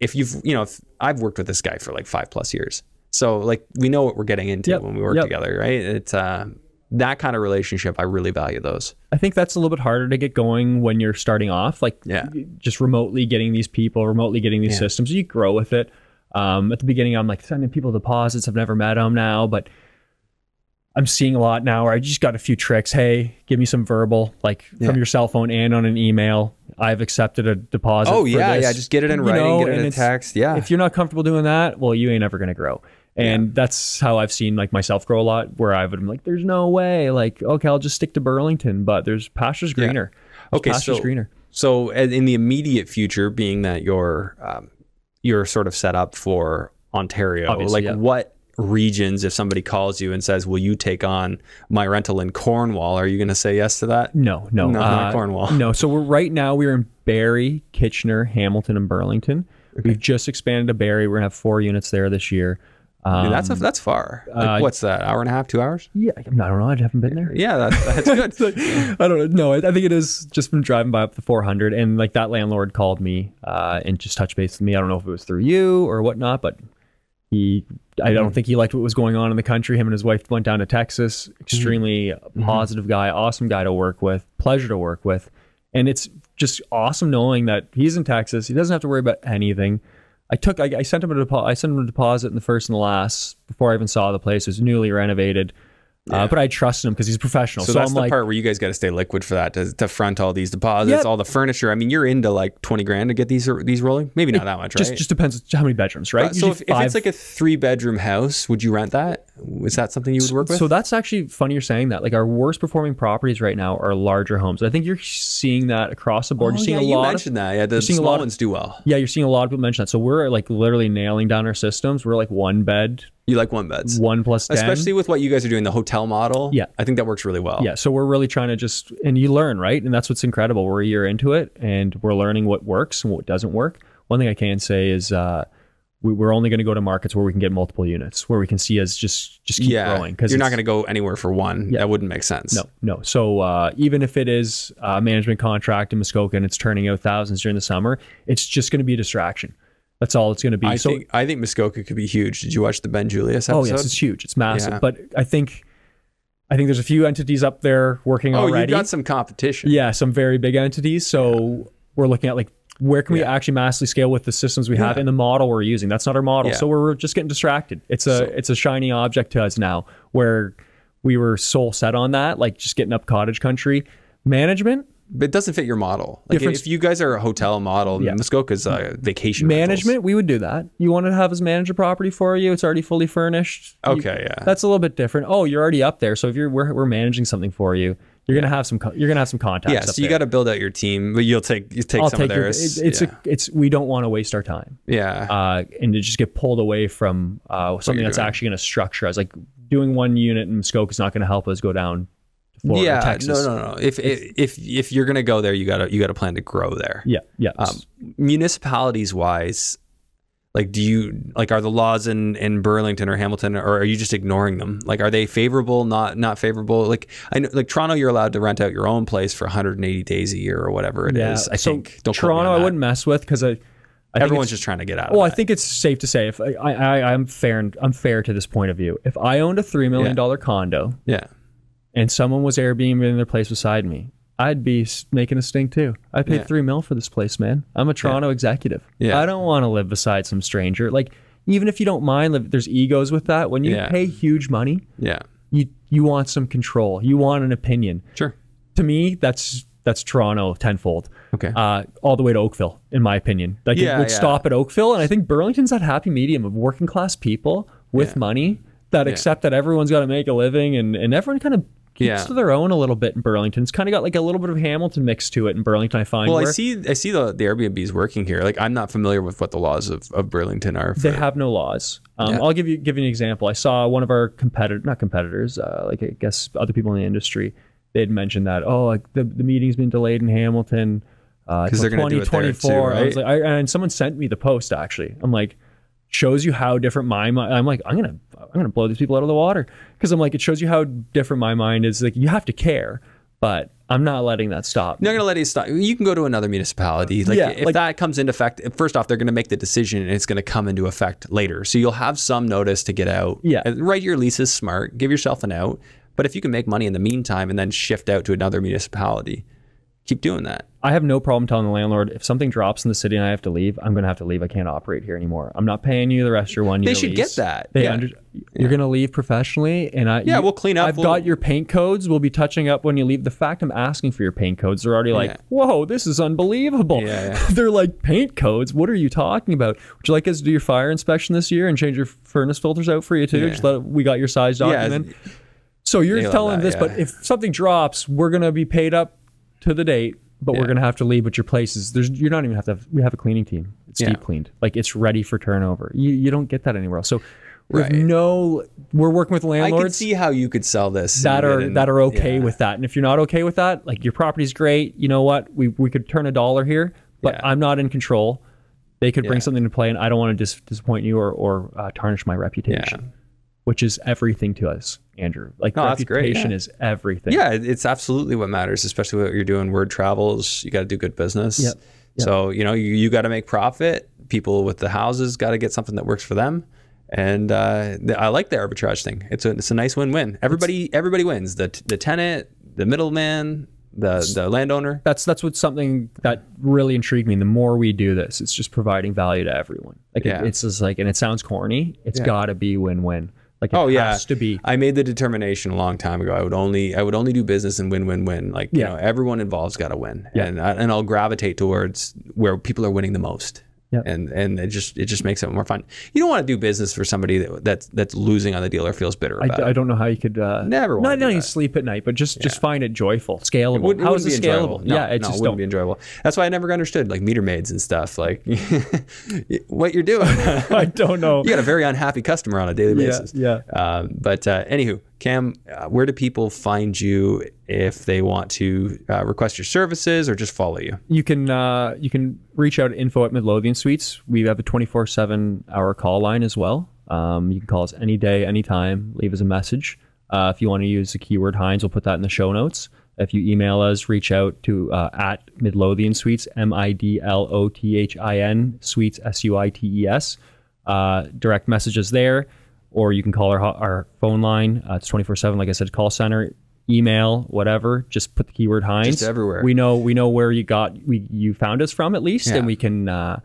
if you've you know if I've worked with this guy for like five plus years, so like we know what we're getting into yep. when we work yep. together, right? It's uh, that kind of relationship. I really value those. I think that's a little bit harder to get going when you're starting off, like yeah. just remotely getting these people, remotely getting these yeah. systems. You grow with it. Um, at the beginning, I'm like sending people deposits. I've never met them now, but I'm seeing a lot now where I just got a few tricks. Hey, give me some verbal, like yeah. from your cell phone and on an email. I've accepted a deposit. Oh yeah, yeah. Just get it in writing, know, get it in text. Yeah. If you're not comfortable doing that, well, you ain't ever gonna grow. And yeah. that's how I've seen like myself grow a lot. Where I would be like, "There's no way." Like, okay, I'll just stick to Burlington, but there's pastures greener. Yeah. Okay, pastures so, greener. So in the immediate future, being that you're um, you're sort of set up for Ontario, Obviously, like what regions if somebody calls you and says will you take on my rental in cornwall are you going to say yes to that no no no uh, not cornwall no so we're right now we're in barrie kitchener hamilton and burlington okay. we've just expanded to barrie we're going to have four units there this year um, Dude, that's a, that's far. Like, uh, what's that? Hour and a half, two hours? Yeah, I don't know. I haven't been there. Yeah, that's, that's good. like, I don't know. No, I, I, think it is just been driving by up the 400, and like that landlord called me uh, and just touched base with me. I don't know if it was through you or whatnot, but he I don't mm-hmm. think he liked what was going on in the country. Him and his wife went down to Texas. Extremely mm-hmm. positive guy, awesome guy to work with, pleasure to work with. And it's just awesome knowing that he's in Texas. He doesn't have to worry about anything. I took I, I sent him a deposit I sent him a deposit in the first and the last before I even saw the place. It was newly renovated. Uh, yeah. Uh, but I trust him because he's professional. So, so that's I'm the like, part where you guys got to stay liquid for that to, to front all these deposits, yep. all the furniture. I mean, you're into like twenty grand to get these these rolling. Maybe not that much, just, right? Just depends how many bedrooms, right? Uh, so if, if, it's like a three bedroom house, would you rent that? Is that something you would work with? So that's actually funny you're saying that. Like our worst performing properties right now are larger homes. I think you're seeing that across the board. Oh, you're seeing yeah, a lot. You mentioned of, that. Yeah, the small ones do well. Yeah, you're seeing a lot of people mention that. So we're like literally nailing down our systems. We're like one bed you like one beds, one plus 10. especially with what you guys are doing, the hotel model. Yeah, I think that works really well. Yeah, so we're really trying to just and you learn right, and that's what's incredible. We're a year into it, and we're learning what works and what doesn't work. One thing I can say is uh, we, are only going to go to markets where we can get multiple units, where we can see as just just keep yeah, growing. Because you're not going to go anywhere for one. Yeah. That wouldn't make sense. No, no. So uh, even if it is a management contract in Muskoka and it's turning out thousands during the summer, it's just going to be a distraction. That's all it's going to be. I so, think I think Muskoka could be huge. Did you watch the Ben Julius episode? Oh yes, it's huge. It's massive. Yeah. But I think I think there's a few entities up there working oh, already. Oh, you got some competition. Yeah, some very big entities. So yeah. we're looking at like where can we actually massively scale with the systems we have in the model we're using. That's not our model. So we're just getting distracted. It's a so, it's a shiny object to us now where we were soul set on that, like just getting up cottage country management it doesn't fit your model. Like if you guys are a hotel model, yeah. Muskoka's a vacation management. Rentals. We would do that. You want to have us manage a property for you? It's already fully furnished. Okay, you, yeah, that's a little bit different. Oh, you're already up there, so if you're we're, we're managing something for you, you're gonna have some you're gonna have some contacts. Yeah, so you got to build out your team, but you'll take you take I'll some take of theirs. Your, it, it's yeah. a, it's we don't want to waste our time. Yeah, uh, and to just get pulled away from uh, something that's doing. actually gonna structure us. Like doing one unit in Muskoka is not gonna help us go down. Florida, yeah, Texas. no, no, no. If, if if if you're gonna go there, you gotta you gotta plan to grow there. Yeah, yeah. Um, municipalities wise, like do you like are the laws in in burlington or hamilton or are you just ignoring them like are they favorable not not favorable like i know like toronto you're allowed to rent out your own place for 180 days a year or whatever it yeah. is. i so think don't toronto i wouldn't mess with because i I Everyone's just trying to get out. Well, I think it's safe to say if I, I I'm fair and I'm fair to this point of view. If I owned a three million dollar yeah. condo, yeah, and someone was Airbnb in their place beside me, I'd be making a stink too. I paid yeah. three mil for this place, man. I'm a Toronto yeah. executive. Yeah. I don't want to live beside some stranger. Like, even if you don't mind, there's egos with that. When you yeah. pay huge money, yeah, you you want some control. You want an opinion. Sure. To me, that's that's Toronto tenfold. Okay. Uh, all the way to Oakville, in my opinion. Like yeah, it would yeah. stop at Oakville, and I think Burlington's that happy medium of working class people with money that accept that everyone's got to make a living, and and everyone kind of yeah. to their own a little bit in Burlington. It's kind of got like a little bit of Hamilton mix to it in Burlington. I find. Well, I see, I see the the Airbnbs working here. Like I'm not familiar with what the laws of, of Burlington are. For, they have no laws. Um, yeah. I'll give you give you an example. I saw one of our competitor, not competitors, uh, like I guess other people in the industry. They had mentioned that oh, like the the meeting's been delayed in Hamilton. Because uh, they're going to do it there too, right? I was like, I, and someone sent me the post actually. I'm like, shows you how different my mind. I'm like, I'm gonna I'm gonna blow these people out of the water because I'm like, it shows you how different my mind is. Like, you have to care, but I'm not letting that stop. You're not gonna let it stop. You can go to another municipality. Like, yeah, if like, that comes into effect, first off, they're gonna make the decision and it's gonna come into effect later. So you'll have some notice to get out. Yeah, uh, write your leases smart. Give yourself an out. But if you can make money in the meantime and then shift out to another municipality, keep doing that. I have no problem telling the landlord if something drops in the city and I have to leave, I'm going to have to leave. I can't operate here anymore. I'm not paying you the rest of your one year. They should lease. get that. They yeah. under, you're yeah. going to leave professionally, and I yeah, you, we'll clean up. I've got your paint codes. We'll be touching up when you leave. The fact I'm asking for your paint codes, they're already like, yeah. "Whoa, this is unbelievable." Yeah, they're like paint codes. What are you talking about? Would you like us to do your fire inspection this year and change your furnace filters out for you too? Just let we got your size document. So you're telling that, this, but if something drops, we're going to be paid up to the date but yeah. we're gonna have to leave. But your place is there's you're not even have to. Have, we have a cleaning team. It's yeah. deep cleaned. Like it's ready for turnover. You you don't get that anywhere else. So right. no, we're working with landlords. I can see how you could sell this that are that are okay yeah. with that. And if you're not okay with that, like your property's great. You know what? We we could turn a dollar here, but I'm not in control. They could bring something to play, and I don't want to dis- disappoint you or or uh, tarnish my reputation which is everything to us, Andrew. Like no, reputation yeah. is everything. Yeah, it's absolutely what matters, especially what you're doing. Word travels. You got to do good business. Yep. yep. So you know you, you got to make profit. People with the houses got to get something that works for them. And uh, I like the arbitrage thing. It's a it's a nice win-win. Everybody it's, everybody wins. The the tenant, the middleman, the the landowner. That's that's what something that really intrigued me. The more we do this, it's just providing value to everyone. Like yeah. it, it's just like, and it sounds corny. It's yeah. got to be win-win. Like oh yeah, to be. I made the determination a long time ago. I would only I would only do business and win win win. Like you know, everyone involved's got to win. Yeah. And I, and I'll gravitate towards where people are winning the most. Yep. And and it just it just makes it more fun. You don't want to do business for somebody that, that's that's losing on the deal or feels bitter about I, it. I don't know how you could uh, never not not sleep at night, but just yeah. just find it joyful, scalable. It how is it scalable? No, yeah, it no, just it wouldn't don't. be enjoyable. That's why I never understood like meter maids and stuff. Like what you're doing. I don't know. you got a very unhappy customer on a daily basis. Yeah. yeah. Um, but uh, anywho, Cam, uh, where do people find you if they want to uh, request your services or just follow you? You can uh, you can reach out info at Midlothian Suites. We have a 24 7 hour call line as well. Um, you can call us any day, anytime, leave us a message. Uh, if you want to use the keyword Hines, we'll put that in the show notes. If you email us, reach out to uh, at Midlothian Suites, M I D L O T H I N, Suites, S U I T E S. Uh, direct messages there or you can call our, our phone line. Uh, it's 24 7, like I said, call center, email, whatever. Just put the keyword Hines. Just everywhere. We know we know where you got we you found us from at least, yeah. and we can uh,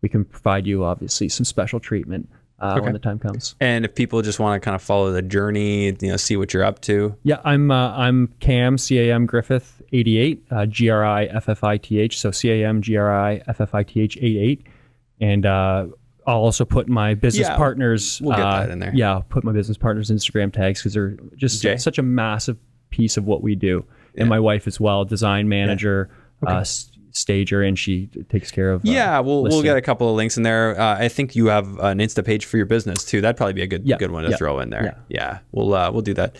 we can provide you obviously some special treatment. uh, okay. when the time comes. And if people just want to kind of follow the journey, you know, see what you're up to. Yeah, I'm uh, I'm Cam C A M Griffith 88 uh, G R I F F I T H. So C A M G R I F F I T H 88, and uh, I'll also put my business yeah, partners. We'll get uh, that in there. Yeah, put my business partners Instagram tags because they're just Jay? such a massive piece of what we do, yeah. and my wife as well, design manager. Yeah. Okay. Uh, stager and she takes care of uh, yeah we'll, we'll get a couple of links in there uh, i think you have an insta page for your business too that'd probably be a good good one to throw in there yeah, yeah. we'll uh, we'll do that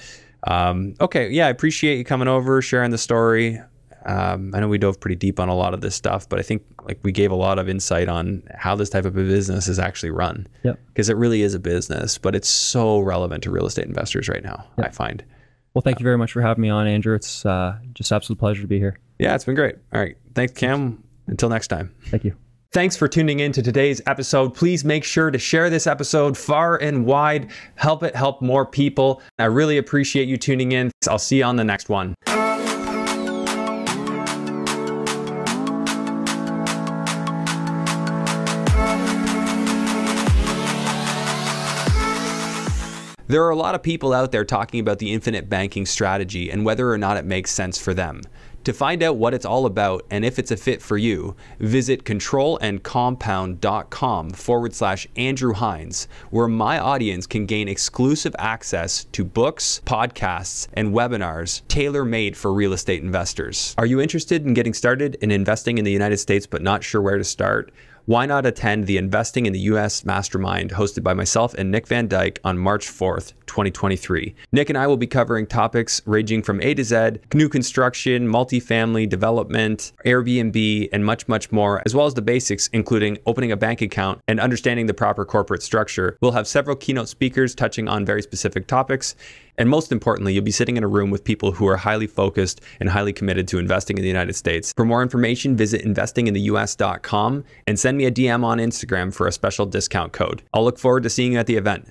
um, okay yeah i appreciate you coming over sharing the story um, i know we dove pretty deep on a lot of this stuff but i think like we gave a lot of insight on how this type of a business is actually run because it really is a business but it's so relevant to real estate investors right now i find well thank you very much for having me on andrew it's uh, just absolute pleasure to be here yeah, it's been great. All right. Thanks, Cam. Until next time. Thank you. Thanks for tuning in to today's episode. Please make sure to share this episode far and wide. Help it help more people. I really appreciate you tuning in. I'll see you on the next one. There are a lot of people out there talking about the infinite banking strategy and whether or not it makes sense for them. To find out what it's all about and if it's a fit for you, visit controlandcompound.com forward slash Andrew Hines, where my audience can gain exclusive access to books, podcasts, and webinars tailor made for real estate investors. Are you interested in getting started in investing in the United States but not sure where to start? Why not attend the Investing in the US Mastermind hosted by myself and Nick Van Dyke on March 4th, 2023? Nick and I will be covering topics ranging from A to Z, new construction, multifamily development, Airbnb, and much, much more, as well as the basics, including opening a bank account and understanding the proper corporate structure. We'll have several keynote speakers touching on very specific topics. And most importantly, you'll be sitting in a room with people who are highly focused and highly committed to investing in the United States. For more information, visit investingintheus.com and send me a DM on Instagram for a special discount code. I'll look forward to seeing you at the event.